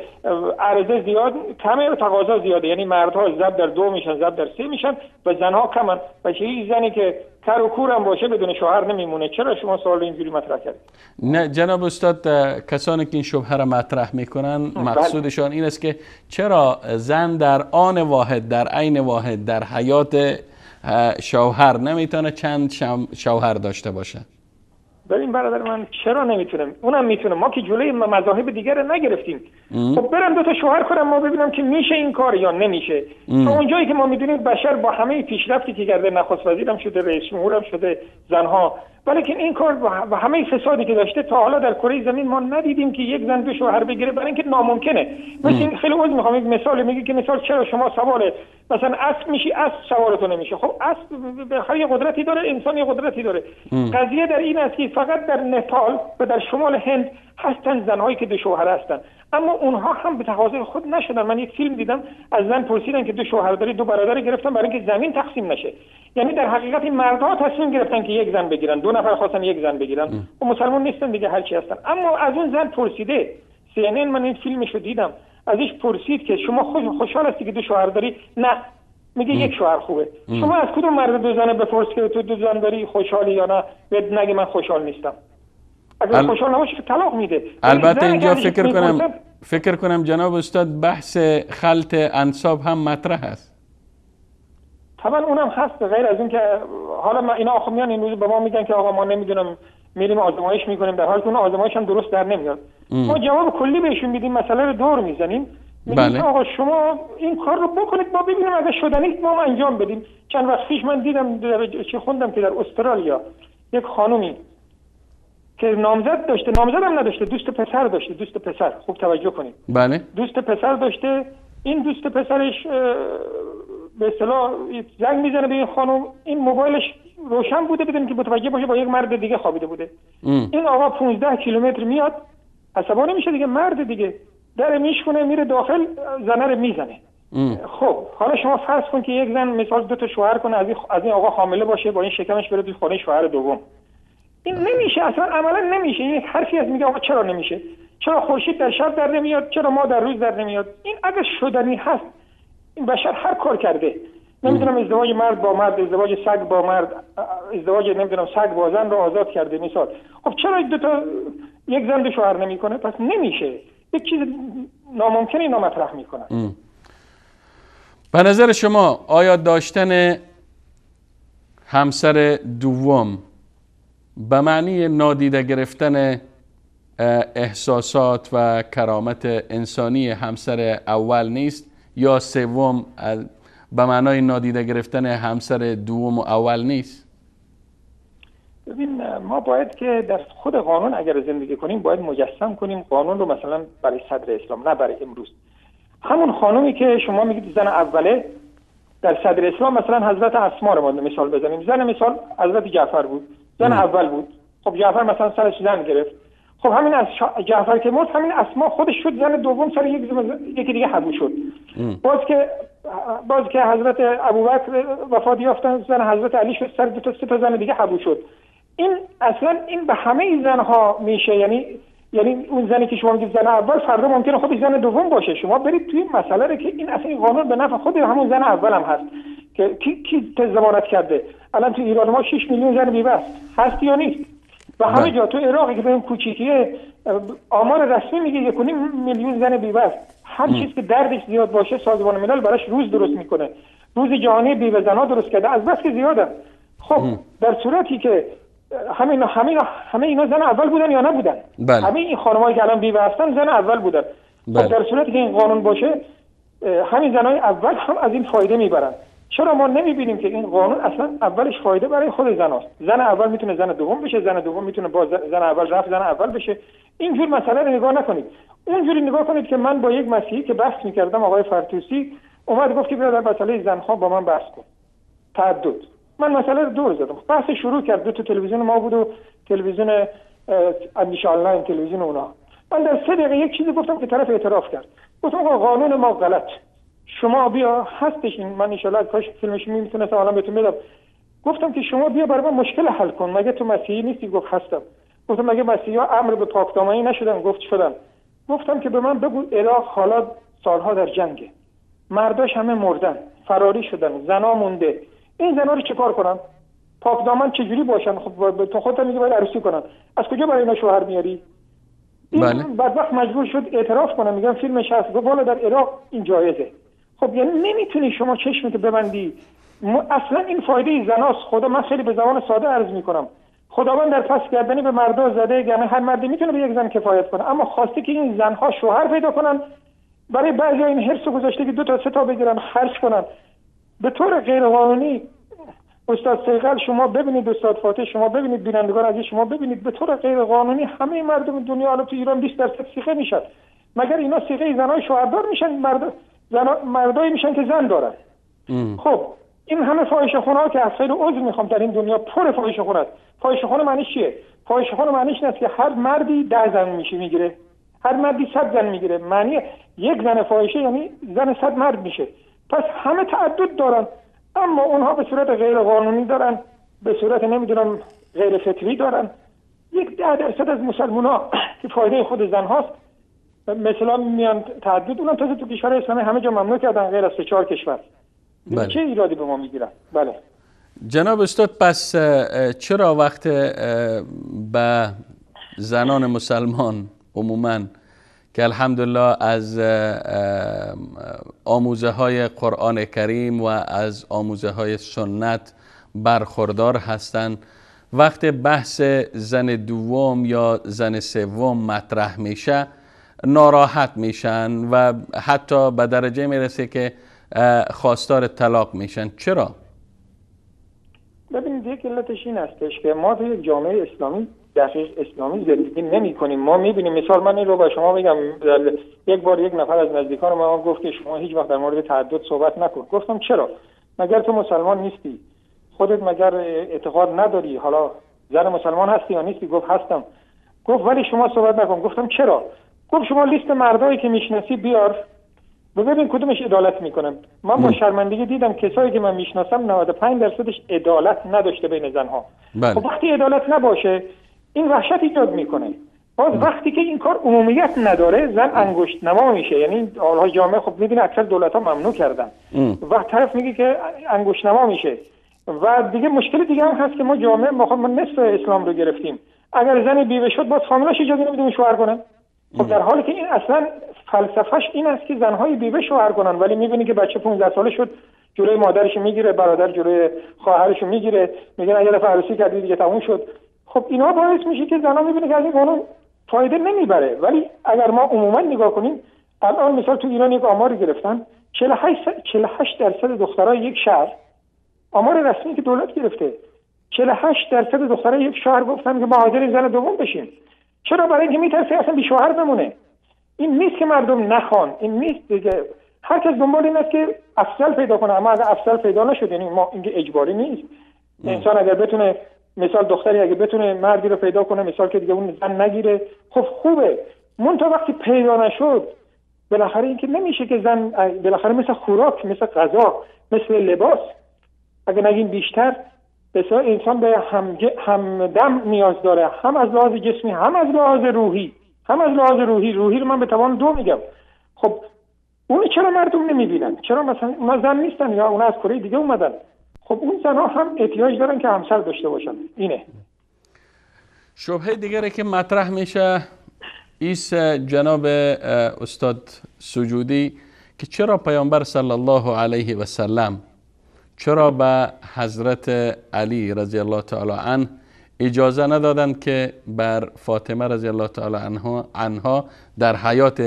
عرضه زیاد کمه و تقاضا زیاده. یعنی مردها زب در دو میشن زب در سه میشن و زنها کمن. و هیچ زنی که کر و کورم باشه بدون شوهر نمیمونه. چرا شما سوال اینجوری مطرح کردید؟ نه جناب استاد کسانی که این شبهه را مطرح می‌کنن مقصودشان این است که چرا زن در آن واحد در عین واحد در حیات شوهر نمی‌تونه چند شوهر داشته باشه؟ ببین برادر من چرا نمی‌تونم؟ اونم می‌تونه. ما که جلوی مذاهب دیگر رو نگرفتیم خب برم دو تا شوهر کنم ما ببینم که میشه این کار یا نمیشه. تا اونجایی که ما می‌دونیم بشر با همه پیشرفتی که کرده نخست وزیرم شده رئیس جمهورم شده زنها. ولیکن این کار و همه فسادی که داشته تا حالا در کره زمین ما ندیدیم که یک زن دو شوهر بگیره. برای اینکه ناممکنه. مثل خیلی عذر می‌خوام یک مثال میگه که مثال چرا شما سوار مثلا اسب میشی اسب سوارتو نمیشه خب اسب به یه قدرتی داره انسان یه قدرتی داره. قضیه در این است که فقط در نپال و در شمال هند هستن زنهایی که دو شوهر هستن. اما اونها هم به تقاضای خود نشدن. من یک فیلم دیدم از زن پرسیدن که دو شوهر داری دو برادر گرفتن برای اینکه زمین تقسیم نشه. یعنی در حقیقت این مردها تصمیم گرفتن که یک زن بگیرن. دو نفر خواستن یک زن بگیرن. و مسلمان نیستن دیگه هر چی هستن. اما از اون زن پرسیده. CNN من این فیلمش رو دیدم. ازش پرسید که شما خوش خوشحال هستی که دو شوهر داری نه. میگه یک شوهر خوبه. شما از کدوم مرد دو زنه بپرس که تو دو زن داری؟ خوشحالی یا نه؟ بهت نگه من خوشحال نیستم. ال- خوشحال نباشه که طلاق میده. البته زن اینجا فکر کنم فکر کنم جناب استاد بحث خلط انصاب هم مطرح است. طبعا اونم هست غیر از این که حالا ما اینا آخه میان این روز به ما میگن که آقا ما نمی‌دونم میریم آزمایش می‌کنیم. در حالی که اون آزمایش هم درست در نمیاد. ما جواب کلی بهشون میدیم مسئله رو دور می‌زنیم. بله. آقا شما این کار رو بکنید ما ببینیم اگه شدنی ما انجام بدیم. چند وقت پیش من دیدم چه خوندم که در استرالیا یک خانومی که نامزد داشته نامزد هم نداشته دوست پسر داشته دوست پسر خوب توجه کنید. بله. دوست پسر داشته این دوست پسرش به اصطلاح زنگ می‌زنه به این خانم این موبایلش روشن بوده بدون که متوجه باشه با یک مرد دیگه خوابیده بوده. ام. این آقا 15 کیلومتر میاد عصبانی میشه دیگه مرد دیگه. در میشکنه میره داخل زنه رو می‌زنه. خب حالا شما فرض کن که یک زن مثال دو تا شوهر کنه از این, از این آقا حامله باشه با این شکمش بره توی خانه شوهر دوم. این نمیشه اصلا عملا نمیشه. این یک حرفی از میگه آقا چرا نمیشه؟ چرا خورشید در شب در نمیاد؟ چرا ما در روز در نمیاد؟ این اگر شدنی هست این بشر هر کار کرده. نمی‌دونم ازدواج مرد با مرد ازدواج سگ با مرد ازدواج نمی‌دونم سگ با زن رو آزاد کرده مثال. خب چرا دو تا یک زن دو شوهر نمی‌کنه؟ پس نمیشه. یک چیز ناممکنی اینا مطرح می‌کنن به نظر شما آیا داشتن همسر دوم به معنی نادیده گرفتن احساسات و کرامت انسانی همسر اول نیست یا سوم به معنای نادیده گرفتن همسر دوم و اول نیست؟ ببین ما باید که در خود قانون اگر زندگی کنیم باید مجسم کنیم قانون رو مثلا برای صدر اسلام نه برای امروز. همون خانومی که شما میگید زن اوله در صدر اسلام مثلا حضرت اسما رو مثال بزنیم. زن مثال حضرت جعفر بود. زن اول بود. خب جعفر مثلا سرش زن گرفت. خب همین از شا- جعفر که مرد همین اسما خودش شد زن دوم سر یک زم- یکی دیگه حبو شد. باز که باز که حضرت ابوبکر وفات یافتن زن حضرت علی شد سر دو تا سه تا زن دیگه حبو شد. این اصلا این به همه زنها میشه. یعنی یعنی اون زنی که شما میگید زن اول فردا ممکنه خودش زن دوم باشه. شما برید توی این مسئله رو که این اصلا این قانون به نفع خود همون زن اول هم هست. که کی کی ضمانت کرده؟ الان تو ایران ما 6 میلیون زن بیوه است هست یا نیست؟ و همه بله. جا تو عراقی که به این کوچیکیه آمار رسمی میگه یک میلیون زن بیوه است هر چیز که دردش زیاد باشه سازمان ملل براش روز درست می‌کنه. روز جهانی بیوه زنها درست کرده. از بس که زیادن خب در صورتی که همه اینا همه اینا همه اینا زن اول بودن یا نبودن؟ بله. همه این خانمایی که الان بیوه هستن زن اول بودن. بله. خب در صورتی که این قانون باشه همین زنای اول هم از این فایده می‌برن. چرا ما نمی‌بینیم که این قانون اصلا اولش فایده برای خود زناست زن اول می‌تونه زن دوم بشه زن دوم می‌تونه با زن زن اول رفت زن اول بشه. اینجور مسئله رو نگاه نکنید. اونجوری نگاه کنید که من با یک مسیحی که بحث می‌کردم آقای فرتوسی اومد گفت که بیا در مسئله زنها با من بحث کن. تعدد. من مسئله رو دور زدم. بحث شروع کرد. دو تا تلویزیون ما بود و تلویزیون اه، اندیشه آنلاین تلویزیون اونا. من در سه دقیقه یک چیزی گفتم که طرف اعتراف کرد. گفتم قانون ما غلط. شما بیا هستش این. من ان کاش فیلمش می‌تونستم الان بهتون بدم. گفتم که شما بیا برای من مشکل حل کن. مگه تو مسیحی نیستی؟ گفت هستم. گفتم مگه مسیحی ها امر به پاکدامنی نشدن؟ گفت شدن. گفتم که به من بگو عراق حالا سالها در جنگه. مرداش همه مردن. فراری شدن. زنا مونده. این زنا رو چیکار کنم پاک دامن چجوری باشن؟ خب تو خودت میگی باید عروسی کنن. از کجا برای اینا شوهر میاری؟ این بله. بدبخت مجبور شد اعتراف کنه. میگم فیلمش هست. گفت والا در عراق این جایزه. خب یعنی نمی‌تونی شما چشمتو ببندی. اصلا این فایده زناست. خدا من خیلی به زبان ساده عرض می‌کنم. خداوند در پس گردنی به مردا زده یعنی هر مردی می‌تونه به یک زن کفایت کنه. اما خواسته که این زنها شوهر پیدا کنن برای بعضی این حرس گذاشته که دو تا سه تا بگیرن خرج کنن. به طور غیرقانونی استاد سیغل شما ببینید استاد فاتح شما ببینید بینندگان عزیز شما ببینید به طور غیر قانونی همه مردم دنیا الان تو ایران 20 درصد سیغه میشن. مگر اینا سیغه زنای شوهردار میشن؟ مرد زنا... مردایی میشن که زن دارن. ام. خب این همه فاحشه خونه ها که از خیلی عضو می‌خوام در این دنیا پر فاحشه خونه است. فاحشه خونه معنیش چیه؟ فاحشه خونه معنیش این است که هر مردی ده زن میشه می‌گیره. هر مردی صد زن می‌گیره. معنی یک زن فاحشه یعنی زن صد مرد میشه. پس همه تعدد دارن. اما اونها به صورت غیر قانونی دارن به صورت نمی‌دونم غیر فطری دارن. یک ده درصد از مسلمان ها که فایده خود زن هاست مثلا میان تعدد اونم تازه تو کشور اسلامی همه جا ممنوع کردن غیر از سه چهار کشور. بله. چه ایرادی به ما می‌گیرن؟ بله. جناب استاد پس چرا وقت به زنان مسلمان عموما که الحمدلله از آموزه های قرآن کریم و از آموزه های سنت برخوردار هستند وقت بحث زن دوم یا زن سوم مطرح میشه. ناراحت میشن و حتی به درجه می‌رسه که خواستار طلاق میشن. چرا؟ ببینید یک علتش این هستش که ما تو یک جامعه اسلامی دقیق اسلامی زندگی نمی کنیم. ما می‌بینیم مثال من این رو با شما بگم. یک بار یک نفر از نزدیکان ما گفت که شما هیچ وقت در مورد تعدد صحبت نکن. گفتم چرا؟ مگر تو مسلمان نیستی؟ خودت مگر اعتقاد نداری؟ حالا زن مسلمان هستی یا نیستی؟ گفت هستم. گفت ولی شما صحبت نکن. گفتم چرا؟ گفت شما لیست مردایی که می‌شناسی بیار. و ببین کدومش عدالت می‌کنن من با شرمندگی دیدم کسایی که من می‌شناسم 95 درصدش عدالت نداشته بین زنها. بله. خب وقتی عدالت نباشه این وحشت ایجاد می‌کنه. باز وقتی که این کار عمومیت نداره زن انگشت نما میشه. یعنی حالا جامعه خب می‌بینه اکثر دولت ها ممنوع کردن. و طرف میگه که انگشت نما میشه. و دیگه مشکل دیگه هم هست که ما جامعه ما خب نصف اسلام رو گرفتیم. اگر زن بیوه شد باز فامیلاش اجازه نمیده شوهر کنه. خب در حالی که این اصلا فلسفهش این است که زنهای بیوه شوهر کنن ولی می‌بینی که بچه 15 ساله شد جلوی مادرش می‌گیره برادر جلوی خواهرش می‌گیره میگن دفعه عروسی کردی دیگه تموم شد. خب اینا باعث میشه که زنها می‌بینه که از این قانون فایده نمی‌بره. ولی اگر ما عموما نگاه کنیم الان مثال تو ایران یک آماری گرفتن 48 48 درصد دخترای یک شهر آمار رسمی که دولت گرفته 48 درصد دخترای یک شهر گفتن که ما حاضر زن دوم بشیم. چرا برای اینکه میترسه اصلا بی شوهر بمونه این نیست که مردم نخوان این نیست دیگه. هر کس دنبال این است که افضل پیدا کنه اما اگر افضل پیدا نشد یعنی ما اینکه اجباری نیست. انسان اگر بتونه مثال دختری اگه بتونه مردی رو پیدا کنه مثال که دیگه اون زن نگیره خب خوبه. مون تا وقتی پیدا نشد بالاخره اینکه نمیشه که زن بالاخره مثل خوراک مثل غذا مثل لباس. اگه نگیم بیشتر بسیار انسان به هم همدم نیاز داره. هم از لحاظ جسمی هم از لحاظ روحی. هم از لحاظ روحی. روحی رو من به توان دو میگم. خب اون چرا مردم نمی‌بینن؟ چرا مثلا اونا زن نیستن یا اونا از کره دیگه اومدن؟ خب اون زنها هم احتیاج دارن که همسر داشته باشن. اینه. شبهه دیگری که مطرح میشه ایس جناب استاد سجودی که چرا پیامبر صلی الله علیه و سلم چرا به حضرت علی رضی الله تعالی عنه اجازه ندادند که بر فاطمه رضی الله تعالی عنها, عنها در حیات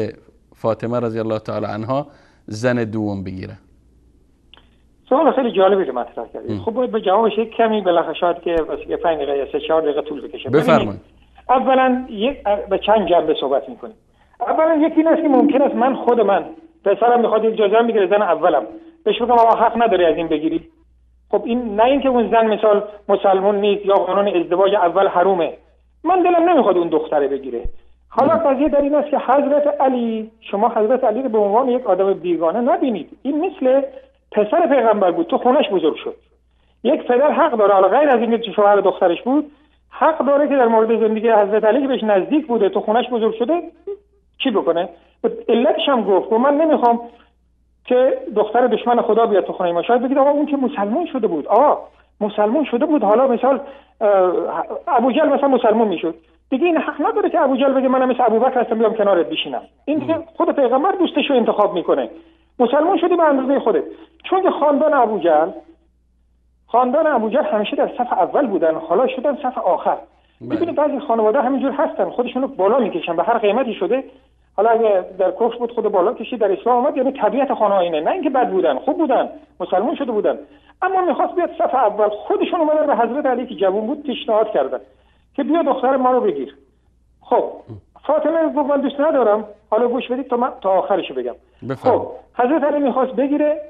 فاطمه رضی الله تعالی عنها زن دوم بگیره؟ سوال خیلی جالبی رو مطرح کردید خب باید به جوابش یک کمی بالاخره شاید که واسه 5 دقیقه یا 3 4 دقیقه طول بکشه. بفرمایید. اولا یک به چند جنبه صحبت می‌کنیم. اولا یکی این است که ممکن است من خود من پسرم می‌خواد اجازه بگیره زن اولم. بهش بگم آقا حق نداری از این بگیری. خب این نه اینکه اون زن مثال مسلمون نیست یا قانون ازدواج اول حرومه. من دلم نمی‌خواد اون دختره بگیره. حالا قضیه در این است که حضرت علی شما حضرت علی رو به عنوان یک آدم بیگانه نبینید. این مثل پسر پیغمبر بود. تو خونش بزرگ شد. یک پدر حق داره. حالا غیر از اینکه شوهر دخترش بود حق داره که در مورد زندگی حضرت علی که بهش نزدیک بوده تو خونش بزرگ شده چی بکنه؟ علتش هم گفت. و من نمی‌خوام که دختر دشمن خدا بیاد تو خونه ما. شاید بگید آقا اون که مسلمان شده بود. آقا مسلمون شده بود. حالا مثال ابو جل مثلا مسلمون می‌شد. دیگه این حق نداره که ابو جل بگه منم مثل ابوبکر هستم بیام کنارت بشینم. این دیگه خود پیغمبر دوستش رو انتخاب می‌کنه. مسلمان شدی به اندازه خودت. چون که خاندان ابو جل خاندان ابو جل همیشه در صف اول بودن حالا شدن صف آخر. می‌دونی بعضی خانواده همینجور هستن. خودشونو بالا می‌کشن به هر قیمتی شده حالا اگه در کفر بود خود بالا کشید در اسلام اومد یعنی طبیعت خانه اینه نه اینکه بد بودن خوب بودن مسلمان شده بودن. اما می‌خواست بیاد صف اول خودشون اومدن به حضرت علی که جوون بود پیشنهاد کردن که بیا دختر ما رو بگیر. خب فاطمه گفت من دوست ندارم. حالا گوش بدید تا من تا آخرش بگم. بفرم. خب حضرت علی می‌خواست بگیره.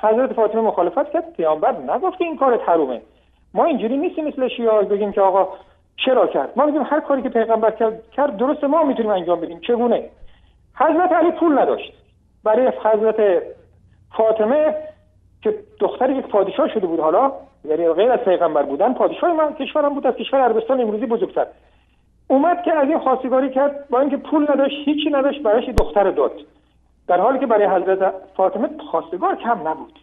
حضرت فاطمه مخالفت کرد پیامبر نگفت که این کارت حرومه. ما اینجوری نیستیم مثل شیعه بگیم که آقا چرا کرد؟ ما میگیم هر کاری که پیغمبر کرد درست ما می‌تونیم انجام بدیم. چگونه؟ حضرت علی پول نداشت. برای حضرت فاطمه که دختر یک پادشاه شده بود حالا یعنی غیر از پیغمبر بودن پادشاه من کشورم بود از کشور عربستان امروزی بزرگتر. اومد که از این خواستگاری کرد با اینکه پول نداشت هیچی نداشت برایش دختر داد. در حالی که برای حضرت فاطمه خواستگار کم نبود.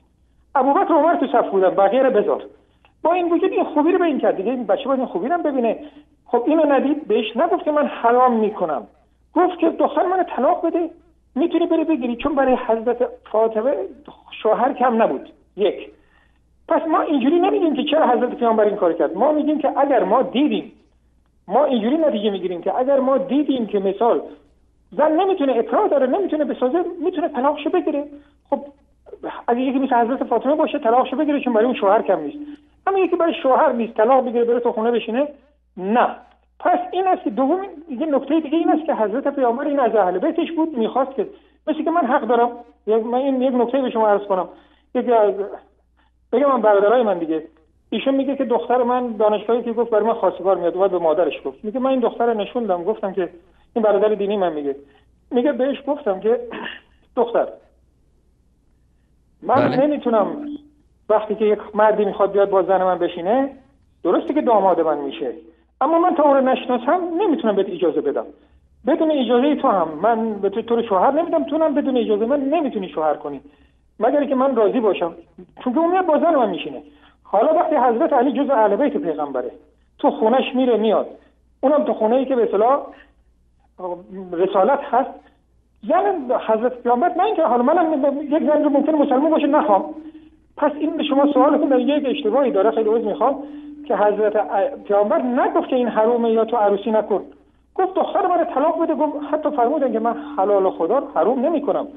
ابوبکر عمر تو صف بودن بقیه رو بذار. با این وجود این خوبی رو به این کرد. دیگه این بچه باید این خوبی رو ببینه. خب اینو ندید بهش نگفت که من حرام می‌کنم. گفت که دختر من طلاق بده. می‌تونی بری بگیری. چون برای حضرت فاطمه شوهر کم نبود. یک. پس ما اینجوری نمیگیم که چرا حضرت پیامبر این کار کرد. ما میگیم که اگر ما دیدیم ما اینجوری نتیجه می‌گیریم که اگر ما دیدیم که مثال زن نمی‌تونه اکراه داره نمی‌تونه بسازه می‌تونه طلاقشو بگیره. خب اگه یکی مثل حضرت فاطمه باشه طلاقشو بگیره چون برای اون شوهر کم نیست. اما یکی برای شوهر نیست طلاق بگیره بره تو خونه بشینه نه. پس این است که دوم یه نکته دیگه این است که حضرت پیامبر این از اهل بیتش بود می‌خواست که مثل که من حق دارم من این یک نکته به شما عرض کنم. بگم من برادرای من دیگه. ایشون میگه که دختر من دانشگاهی که گفت برای من خواستگار میاد اومد به مادرش گفت. میگه من این دختر نشوندم گفتم که این برادر دینی من میگه. میگه بهش گفتم که دختر من بله. نمی‌تونم وقتی که یک مردی می‌خواد بیاد با زن من بشینه درسته که داماد من میشه. اما من تا رو نشناسم نمی‌تونم بهت اجازه بدم. بدون اجازه تو هم. من به تو, تو رو شوهر نمیدم تو هم بدون اجازه من نمی‌تونی شوهر کنی. مگر که من راضی باشم. چون که اون با زن من میشینه. حالا وقتی حضرت علی جز اهل بیت پیغمبره تو خونش میره میاد. اونم تو خونه ای که به اصطلاح رسالت هست. زن حضرت پیامبر نه اینکه حالا منم یک زن رو ممکن مسلمان باشه نخوام. پس این به شما سوالتون در یک اشتباهی داره. خیلی عذر می‌خوام. که حضرت پیامبر نگفت که این حرومه یا تو عروسی نکن. گفت دختر من طلاق بده. گفت حتی فرمودن که من حلال خدا رو حروم نمی‌کنم.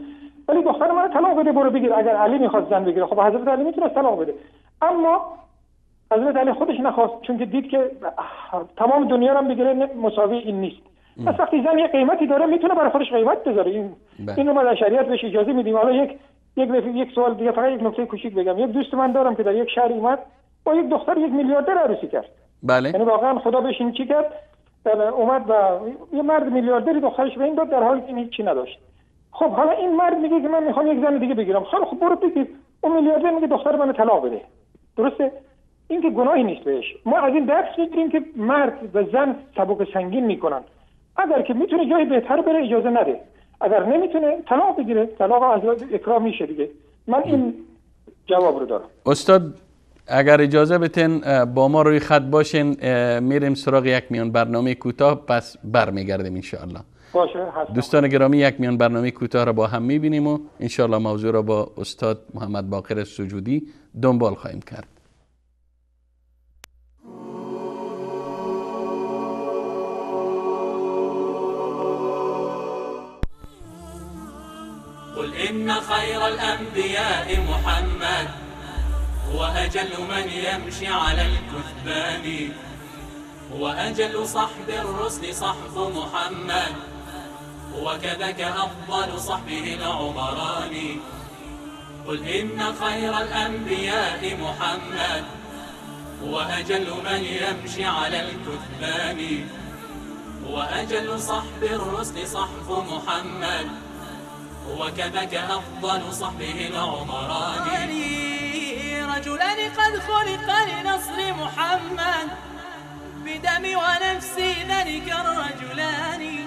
ولی دختر من طلاق بده برو بگیر. اگر علی می‌خواد زن بگیره خب حضرت علی می‌تونه طلاق بده. اما حضرت علی خودش نخواست چون که دید که تمام دنیا رو هم بگیره مساوی این نیست. پس وقتی زن یه قیمتی داره می‌تونه برای خودش قیمت بذاره. این بله. اینو ما در شریعت بهش اجازه میدیم. حالا یک یک یک سوال دیگه فقط یک نکته کوچیک بگم. یک دوست من دارم که در یک شهر اومد. با یک دختر یک میلیاردر عروسی کرد. بله. یعنی واقعا خدا بهش این چی کرد؟ در اومد و یه مرد میلیاردری دخترش به این داد در حالی که این هیچی نداشت. خب حالا این مرد میگه که من می‌خوام یک زن دیگه بگیرم. خیلی خب برو بگیر. اون میلیاردر میگه دختر من طلاق بده. درسته؟ این که گناهی نیست بهش. ما از این درس می‌گیریم که مرد و زن سبک سنگین می‌کنن. اگر که می‌تونه جای بهتر بره اجازه نده. اگر نمی‌تونه طلاق بگیره. طلاق از اکراه میشه دیگه. من این جواب رو دارم. استاد اگر اجازه بتین با ما روی خط باشین میریم سراغ یک میان برنامه کوتاه پس برمیگردیم انشاءالله. باشه هستم. دوستان گرامی یک میان برنامه کوتاه را با هم می‌بینیم و انشاءالله موضوع را با استاد محمد باقر سجودی دنبال خواهیم کرد. قل إن خير الأنبياء محمد. هو أجل من يمشي على الكثبان. هو أجل صحب الرسل صحب محمد. وكذاك أفضل صحبه العمران. قل إن خير الأنبياء محمد. هو أجل من يمشي على الكثبان. وأجل صحب الرسل صحب محمد. وكذاك أفضل صحبه العمران. رجلان قد خلق لنصر محمد. بدمي ونفسي ذلك الرجلان.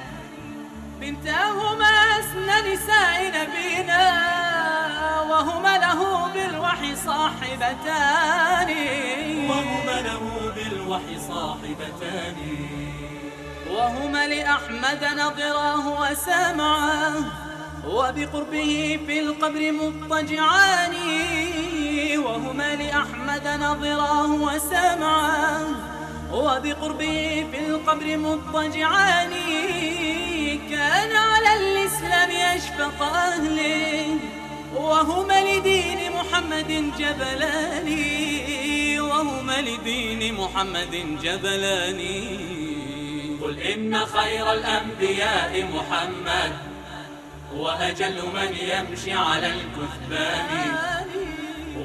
بنتاهما أسنى نساء نبينا وهما له بالوحي صاحبتان. وهما له بالوحي صاحبتان. وهما لأحمد نظراه وسمعاه. وبقربه في القبر مضطجعان وهما لأحمد نظراه وسمعاه. وبقربه في القبر مضطجعان كان على الإسلام أشفق أهله. وهما لدين محمد جبلان وهما لدين محمد جبلان. قل إن خير الأنبياء محمد. وأجل من يمشي على الكثبان.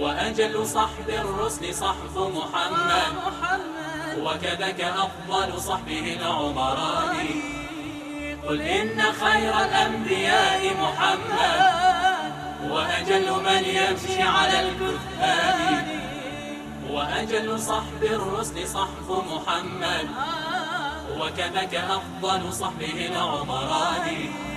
وأجل صحب الرسل صحب محمد. وكذاك أفضل صحبه العمران. قل إن خير الأنبياء محمد. وأجل من يمشي على الكثبان. وأجل صحب الرسل صحب محمد. وكذاك أفضل صحبه العمران.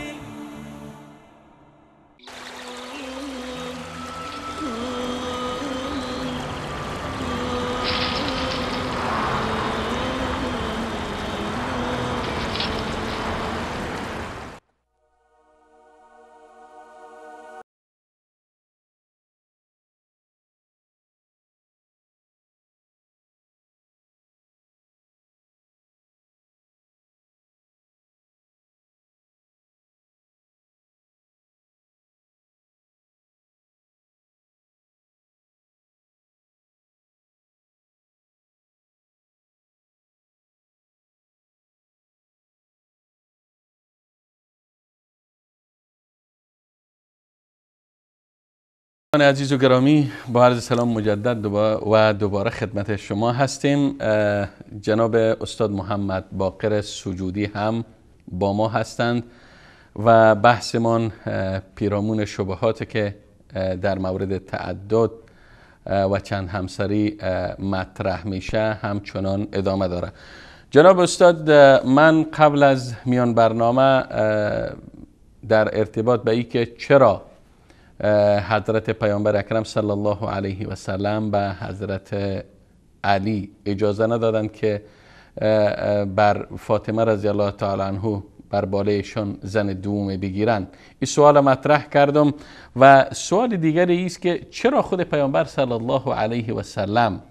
عزیز و گرامی با عرض سلام مجدد و دوباره خدمت شما هستیم. جناب استاد محمد باقر سجودی هم با ما هستند و بحثمان پیرامون شبهات که در مورد تعدد و چند همسری مطرح میشه همچنان ادامه داره. جناب استاد من قبل از میان برنامه در ارتباط به ای که چرا حضرت پیامبر اکرم صلی الله علیه و سلم به حضرت علی اجازه ندادند که بر فاطمه رضی الله تعالی عنه بر بالایشان زن دوم بگیرند. این سوال مطرح کردم و سوال دیگری است که چرا خود پیامبر صلی الله علیه و سلم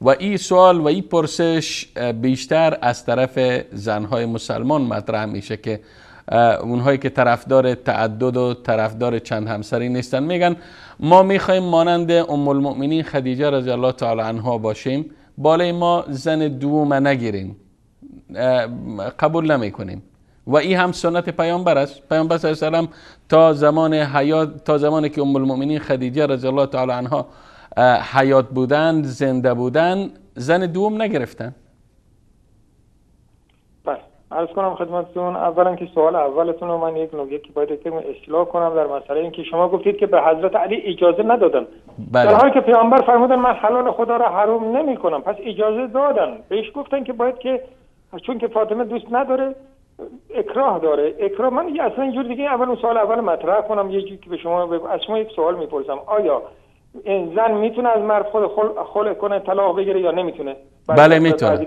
و این سوال و این پرسش بیشتر از طرف زنهای مسلمان مطرح میشه که اونهایی که طرفدار تعدد و طرفدار چند همسری نیستن. میگن ما می‌خوایم مانند ام المؤمنین خدیجه رضی الله تعالی عنها باشیم. بالای ما زن دوم نگیریم. قبول نمی‌کنیم. و این هم سنت پیامبر است. پیامبر صلی الله علیه تا زمان حیات تا زمانی که ام المؤمنین خدیجه رضی الله تعالی عنها حیات بودن زنده بودن زن دوم نگرفتن. عرض کنم خدمتتون اولا که سوال اولتون رو من یک نکته که باید اصلاح کنم در مسئله اینکه شما گفتید که به حضرت علی اجازه ندادن بله. در حالی که پیامبر فرمودن من حلال خدا را حرام نمی کنم پس اجازه دادن. بهش گفتن که باید که چون که فاطمه دوست نداره اکراه داره. اکراه من اصلا اینجور دیگه اول اون سوال اول مطرح کنم یه که به شما از شما یک سوال می‌پرسم. آیا این زن می‌تونه از مرد خود خلع کنه طلاق بگیره یا نمی‌تونه؟ بله می‌تونه.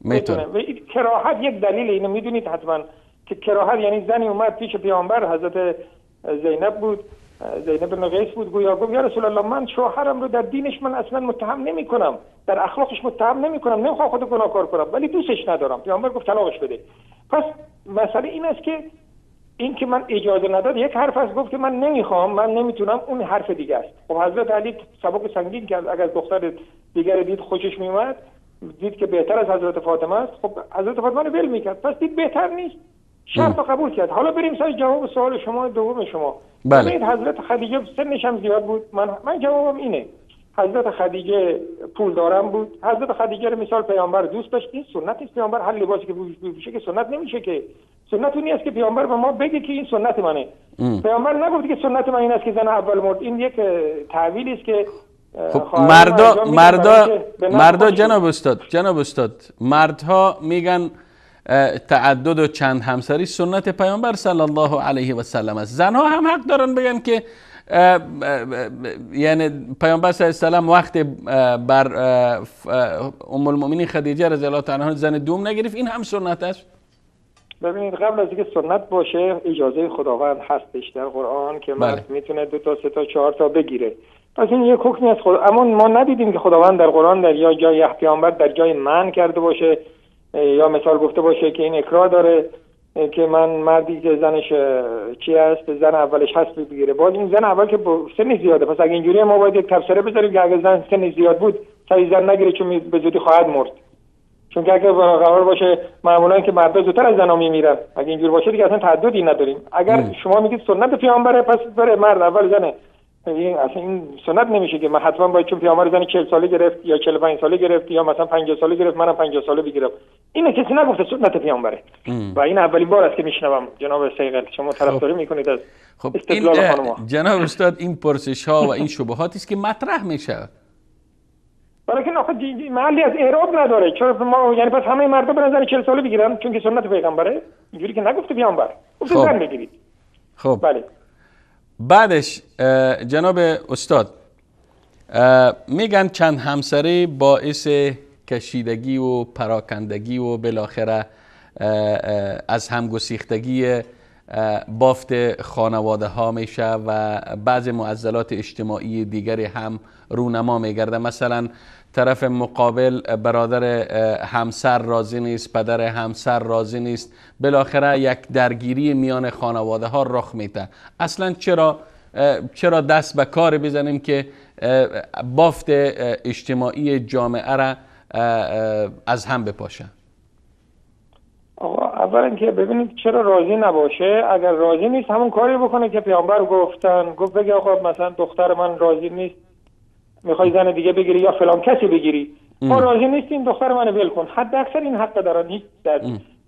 می‌تونه. کراهت یک دلیل اینو می‌دونید حتما که کراهت یعنی زنی اومد پیش پیامبر حضرت زینب بود زینب بن قیس بود گویا گفت یا رسول الله من شوهرم رو در دینش من اصلا متهم نمی کنم در اخلاقش متهم نمی کنم نمی‌خوام خود گناهکار کنم. ولی دوستش ندارم. پیامبر گفت طلاقش بده. پس مسئله این است که این که من اجازه نداد یک حرف است گفت که من نمی‌خوام. من نمی‌تونم. اون حرف دیگه است. خب حضرت علی سبک سنگین کرد. اگر دختر دیگر دید خوشش میومد دید که بهتر از حضرت فاطمه است خب حضرت فاطمه رو ول می‌کرد. پس دید بهتر نیست. شرط قبول کرد. حالا بریم سر جواب سوال شما دوم شما. بله. حضرت خدیجه سنش هم زیاد بود. من من جوابم اینه. حضرت خدیجه پول دارم بود. حضرت خدیجه رو مثال پیامبر دوست داشت این سنت است پیامبر. هر لباسی که بپوشه که سنت نمیشه که. سنت اونی است که پیامبر به ما بگه که این سنت منه. پیامبر نگفت که سنت من این است که زن اول مرد. این یک تعویلی است که خب مردا مردا مردا جناب استاد جناب استاد مردها میگن تعدد و چند همسری سنت پیامبر صلی الله علیه و سلم است. زنها هم حق دارن بگن که یعنی پیامبر صلی الله علیه و وقت بر ام المؤمنین خدیجه رضی الله تعالی عنها زن دوم نگرفت. این هم سنت است؟ ببینید قبل از اینکه سنت باشه اجازه خداوند هستش در قرآن که مرد بله. می‌تونه دو تا سه تا چهار تا بگیره. پس این یک حکمی از خدا اما ما ندیدیم که خداوند در قرآن در یا جای پیامبر در جای من کرده باشه یا مثال گفته باشه که این اکراه داره که من مردی که زنش چی هست زن اولش هست بگیره. باز این زن اول که با سن زیاده. پس اگه اینجوری ما باید یک تفسیره بذاریم که اگه زن سن زیاد بود سعی زن نگیره چون به زودی خواهد مرد. چون که اگر قرار باشه معمولا که مردا زودتر از زنا میمیرن. اگه اینجور باشه دیگه اصلا تعددی نداریم. اگر شما میگید سنت پیامبره پس بره مرد اول زنه. اصلا این سنت نمیشه که من حتما باید چون پیامبر زن 40 ساله گرفت یا 45 ساله گرفت یا مثلا 50 ساله گرفت منم 50 ساله بگیرم. اینو کسی نگفته سنت پیامبره. و این اولین بار است که میشنوم. جناب سیغل شما طرفداری می‌کنید از خب این استدلال اه، خانم جناب استاد این پرسش ها و این شبهاتی است که مطرح میشه ولیکن آخه دی- دی- محلی از اعراب نداره. چرا ما یعنی پس همه مردا به نظر 40 ساله بگیرن؟ چون که سنت پیغمبره. اینجوری که نگفته پیامبر. گفته خب. زن بگیرید. خب. بله. بعدش جناب استاد میگن چند همسری باعث کشیدگی و پراکندگی و بالاخره از همگسیختگی بافت خانواده ها میشه و بعض معضلات اجتماعی دیگری هم رونما میگرده. مثلا طرف مقابل برادر همسر راضی نیست پدر همسر راضی نیست. بالاخره یک درگیری میان خانواده ها رخ میده. اصلا چرا چرا دست به کار بزنیم که بافت اجتماعی جامعه را از هم بپاشه؟ آقا اولا که ببینید چرا راضی نباشه. اگر راضی نیست همون کاری بکنه که پیامبر گفتن. گفت بگه آقا مثلا دختر من راضی نیست. می‌خوای زن دیگه بگیری یا فلان کسی بگیری. ما راضی نیستیم دختر من ول کن. حد اکثر این حق دارن. هیچ در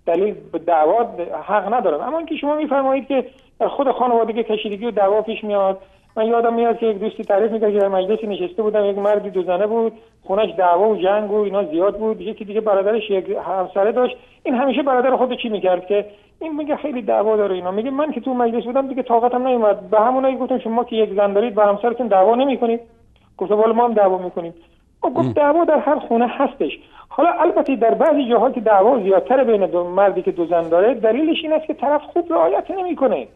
دلیل به دعوا حق ندارن. اما اینکه شما میفرمایید که در خود خانوادگی کشیدگی و دعوا پیش میاد. من یادم میاد که یک دوستی تعریف می‌کرد که در مجلسی نشسته بودم. یک مردی دو زنه بود. خونش دعوا و جنگ و اینا زیاد بود. یکی دیگه برادرش یک همسره داشت. این همیشه برادر خود چی می‌کرد که؟ این میگه خیلی دعوا داره اینا. میگه من که تو مجلس بودم دیگه طاقتم نمیومد به همونایی گفتم شما که یک زن دارید با همسرتون دعوا نمی‌کنید. گفت والا ما هم دعوا می‌کنیم. خب گفت دعوا در هر خونه هستش. حالا البته در بعضی جاها که دعوا زیادتر بین دو مردی که دو زن داره دلیلش این است که طرف خوب رعایت نمی‌کنه.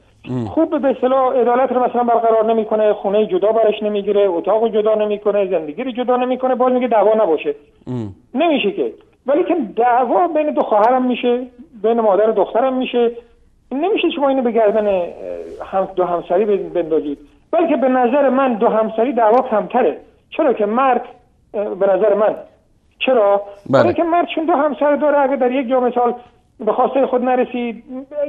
خوب به اصطلاح عدالت رو مثلا برقرار نمی‌کنه خونه جدا برش نمی‌گیره اتاق جدا نمی‌کنه زندگی رو جدا نمی‌کنه باز میگه دعوا نباشه. نمیشه که. ولی که دعوا بین دو خواهرم میشه بین مادر و دخترم میشه. نمیشه شما اینو به گردن هم دو همسری بندازید. بلکه به نظر من دو همسری دعوا کمتره. چرا که مرد به نظر من. چرا؟ بله. که مرد چون دو همسر داره اگه در یک جا مثال به خواسته خود نرسید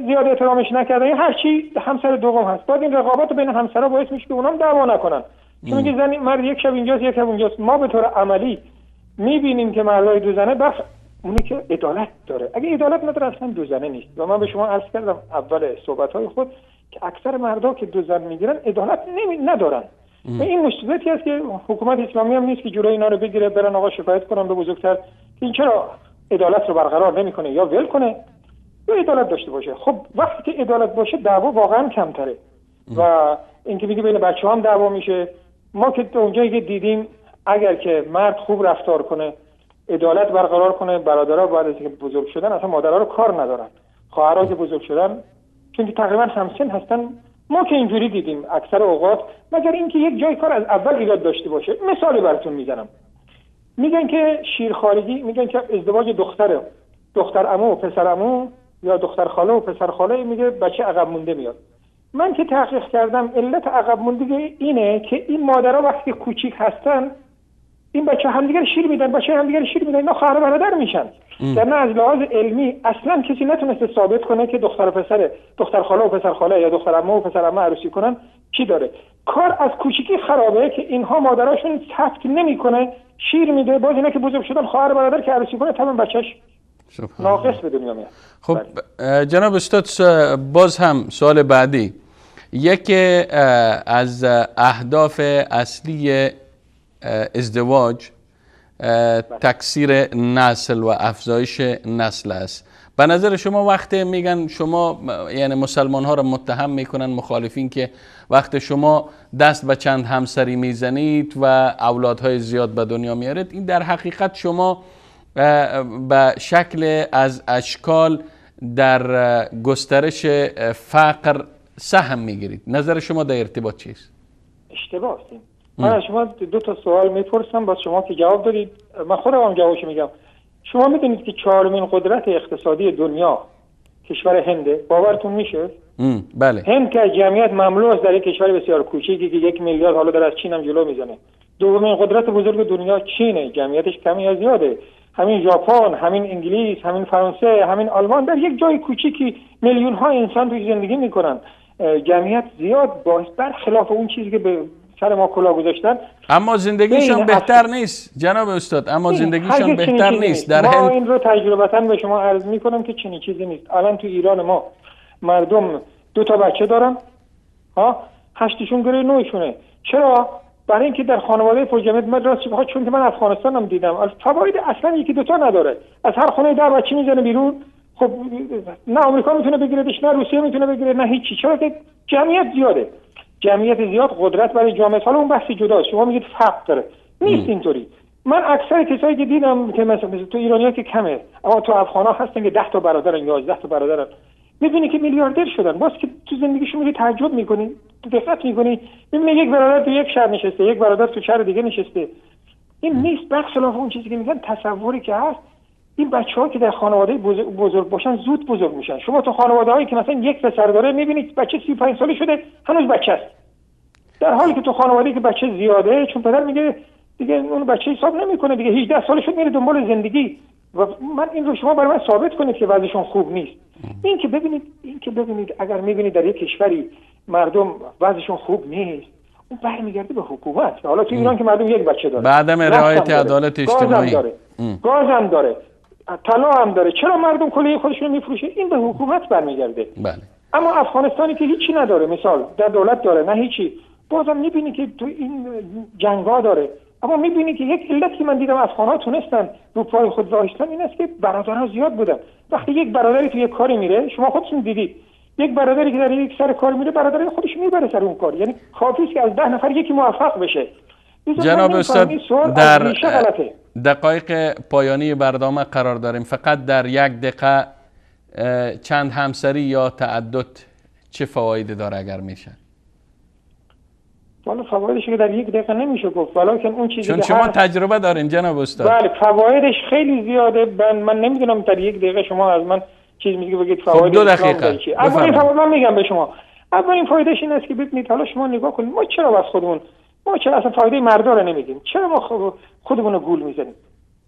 زیاد احترامش نکرده این هر چی همسر دوم هست. بعد این رقابت بین همسرها باعث میشه که اونام دعوا نکنن. چون میگه زن مرد یک شب اینجاست یک شب اونجاست. ما به طور عملی می‌بینیم که مردای دو زنه بخش اونی که عدالت داره. اگه عدالت نداره اصلا دو زنه نیست. و من به شما عرض کردم اول صحبت های خود که اکثر مردا که دو زن می‌گیرن عدالت نمی... ندارن. و این مشکلاتی است که حکومت اسلامی هم نیست که جلوی اینا رو بگیره برن آقا شکایت کنن به بزرگتر. که این چرا عدالت رو برقرار نمی‌کنه یا ول کنه؟ یا عدالت داشته باشه. خب وقتی که عدالت باشه دعوا واقعا کمتره. و اینکه میگه بین بچه هم دعوا میشه. ما که اونجایی که دیدیم اگر که مرد خوب رفتار کنه عدالت برقرار کنه برادرها بعد از که بزرگ شدن اصلا مادرها رو کار ندارن. خواهرها که بزرگ شدن چون که تقریبا همسن هستن. ما که اینجوری دیدیم اکثر اوقات مگر اینکه یک جای کار از اول ایراد داشته باشه. مثالی براتون می‌زنم. میگن که شیرخالگی میگن که ازدواج دختر دختر عمو و پسر عمو یا دختر خاله و پسر خاله میگه بچه عقب مونده میاد. من که تحقیق کردم علت عقب موندگی اینه که این مادرها وقتی کوچیک هستن این بچه همدیگر شیر میدن بچه همدیگر شیر میدن اینا خواهر برادر میشن. در نه از لحاظ علمی اصلا کسی نتونسته ثابت کنه که دختر و پسر دختر خاله و پسر خاله یا دختر عمو و پسر عمو عروسی کنن چی داره. کار از کوچیکی خرابه که اینها مادراشون ثبت نمی‌کنه شیر میده باز اینا که بزرگ شدن خواهر برادر که عروسی کنه تمام بچهش الله. ناقص به دنیا میاد. خب اه، جناب استاد باز هم سوال بعدی. یکی از اهداف اصلی ازدواج تکثیر نسل و افزایش نسل است. به نظر شما وقت میگن شما یعنی مسلمان ها را متهم می‌کنن مخالفین که وقت شما دست به چند همسری می‌زنید و اولادهای زیاد به دنیا میارید این در حقیقت شما به شکل از اشکال در گسترش فقر سهم می‌گیرید. نظر شما در ارتباط چیست؟ اشتباه من از شما دو تا سوال می‌پرسم با شما که جواب دارید من خودم هم جوابش میگم. شما می‌دونید که چهارمین قدرت اقتصادی دنیا کشور هنده باورتون میشه؟ بله. هند که جمعیت مملو است در یک کشور بسیار کوچیکی که یک میلیارد حالا در از چین هم جلو می‌زنه. دومین قدرت بزرگ دنیا چینه جمعیتش کمی یا زیاده همین ژاپن همین انگلیس همین فرانسه همین آلمان در یک جای کوچیکی میلیون ها انسان توی زندگی می‌کنن. جمعیت زیاد باعث برخلاف اون چیزی که به سر ما کلا گذاشتن. اما زندگیشان بهتر نیست جناب استاد. اما زندگیشان بهتر نیست. در ما هند این رو تجربتا به شما عرض می‌کنم که چنین چیزی نیست. الان تو ایران ما مردم دو تا بچه دارن ها؟ هشتشون گره نوشونه. چرا؟ برای اینکه در خانواده پرجمعیت من راست چون که من افغانستانم دیدم. فواید اصلا یکی دوتا نداره. از هر خونه در بچه می‌زنه بیرون. خب نه آمریکا می‌تونه بگیردش نه روسیه می‌تونه بگیره نه هیچی. چرا که جمعیت زیاده. جمعیت زیاد قدرت برای جامعه حالا اون بحث جداست. شما میگید فقر داره. نیست اینطوری. من اکثر کسایی که دیدم که مثلا تو ایرانیا که کمه اما تو افغانا هستن که 10 تا برادرن 11 تا برادرن. می‌بینی که میلیاردر شدن. باز که تو زندگیشون میری تعجب می‌کنی دقت می‌کنی. می‌بینی یک برادر تو یک شهر نشسته یک برادر تو شهر دیگه نشسته. این نیست. برخلاف اون چیزی که میگن تصوری که هست این بچه ها که در خانواده بزرگ باشن زود بزرگ میشن. شما تو خانواده هایی که مثلا یک پسر داره می‌بینید بچه 35 ساله شده هنوز بچه است. در حالی که تو خانواده که بچه زیاده چون پدر میگه دیگه اون بچه حساب نمی‌کنه دیگه 18 سالش میره دنبال زندگی. و من این رو شما برای من ثابت کنید که وضعشون خوب نیست. این که ببینید این که ببینید اگر می‌بینید در یک کشوری مردم وضعشون خوب نیست اون برمیگرده به حکومت. حالا تو ایران که مردم یک بچه داره. بعدم رعایت عدالت اجتماعی. داره. گازم داره. طلا هم داره. چرا مردم کلیه خودشون میفروشه این به حکومت برمیگرده. بله. اما افغانستانی که هیچی نداره. مثال در دولت داره نه هیچی. بازم می‌بینی که تو این جنگا داره. اما می‌بینی که یک علت که من دیدم افغانها تونستن رو پای خود وایستن این است که برادرها زیاد بودن. وقتی یک برادری تو یک کاری میره شما خودتون دیدید یک برادری که در یک سر کار میره برادر خودش می‌بره سر اون کار. یعنی کافی که از ده نفر یکی موفق بشه. جناب استاد در دقایق پایانی برنامه قرار داریم. فقط در یک دقیقه چند همسری یا تعدد چه فوایدی داره اگر میشه؟ والا فوایدش که در یک دقیقه نمیشه گفت ولی اون چیزی چون شما تجربه دارین جناب استاد. بله فوایدش خیلی زیاده. من, من نمی‌دونم در یک دقیقه شما از من چیز میگه بگید فواید خب دو دقیقه. اولین فواید من میگم به شما. اولین فایدهش این است که ببینید حالا شما نگاه کنید ما چرا بس خودمون ما چرا اصلا فایده مردا رو نمیدیم چرا ما خودمون رو گول می‌زنیم؟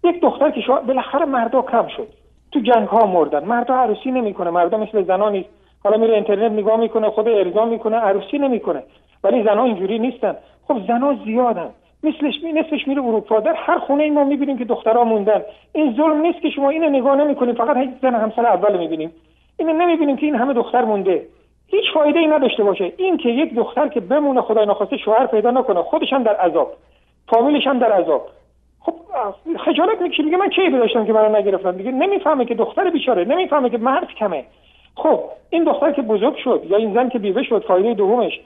یک دختر که شما بالاخره مردا کم شد. تو جنگ ها مردن. مردا عروسی نمی‌کنه. مردا مثل زنا نیست. حالا میره اینترنت نگاه می‌کنه خود ارضا می‌کنه عروسی نمی‌کنه. ولی زنها اینجوری نیستن. خب زنها زیادن. مثلش می نصفش میره اروپا. در هر خونه ای ما می‌بینیم که دخترها موندن. این ظلم نیست که شما اینو نگاه نمی‌کنید. فقط هیچ زن همسر اول می‌بینیم. اینو نمی‌بینیم که این همه دختر مونده. هیچ فایده ای نداشته باشه. این که یک دختر که بمونه خدای نخواسته شوهر پیدا نکنه خودش هم در عذاب فامیلش هم در عذاب. خب خجالت می‌کشه دیگه من چه داشتم که منو نگرفتن؟ دیگه نمی‌فهمه که دختر بیچاره نمی‌فهمه که مرد کمه. خب این دختر که بزرگ شد یا این زن که بیوه شد فایده دومش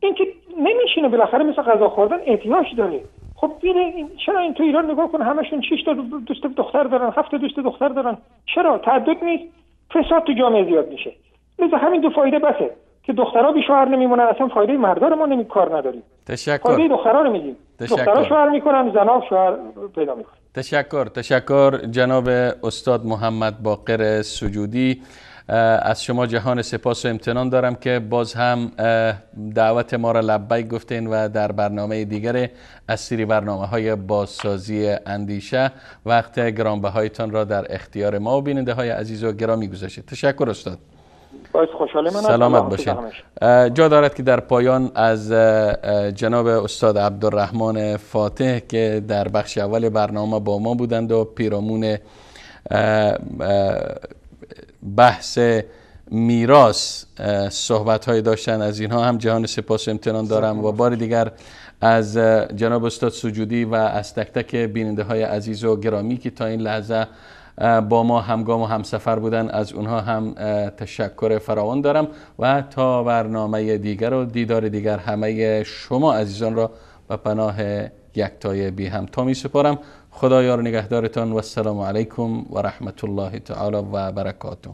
این که نمیشینه بالاخره مثل غذا خوردن احتیاج داره. خب بیره چرا این تو ایران نگاه کن همشون 6 تا دوست دختر دارن هفت دوست دختر دارن. چرا؟ تعدد نیست. فساد تو جامعه زیاد میشه. لذا همین دو فایده بسه که دخترها بی شوهر نمیمونن اصلا فایده مردا رو ما نمی کار نداریم. تشکر. فایده دخترها رو میگیم. دخترها شوهر می‌کنن زنا شوهر پیدا می‌کنن. تشکر. تشکر جناب استاد محمد باقر سجودی. از شما جهان سپاس و امتنان دارم که باز هم دعوت ما را لبیک گفتین و در برنامه دیگر از سری برنامه های بازسازی اندیشه وقت گرانبهایتان را در اختیار ما و بیننده های عزیز و گرامی گذاشتید. تشکر استاد. خوشحال من سلامت باشید جا دارد که در پایان از جناب استاد عبدالرحمن فاتح که در بخش اول برنامه با ما بودند و پیرامون بحث میراث صحبت های داشتن. از اینها هم جهان سپاس و امتنان دارم. و بار دیگر از جناب استاد سجودی و از تک تک بیننده های عزیز و گرامی که تا این لحظه با ما همگام و همسفر بودن. از اونها هم تشکر فراوان دارم و تا برنامه دیگر و دیدار دیگر همه شما عزیزان را به پناه یکتای بی تا می سپارم. خدا یار نگهدارتان و السلام علیکم و رحمت الله تعالی و برکاته.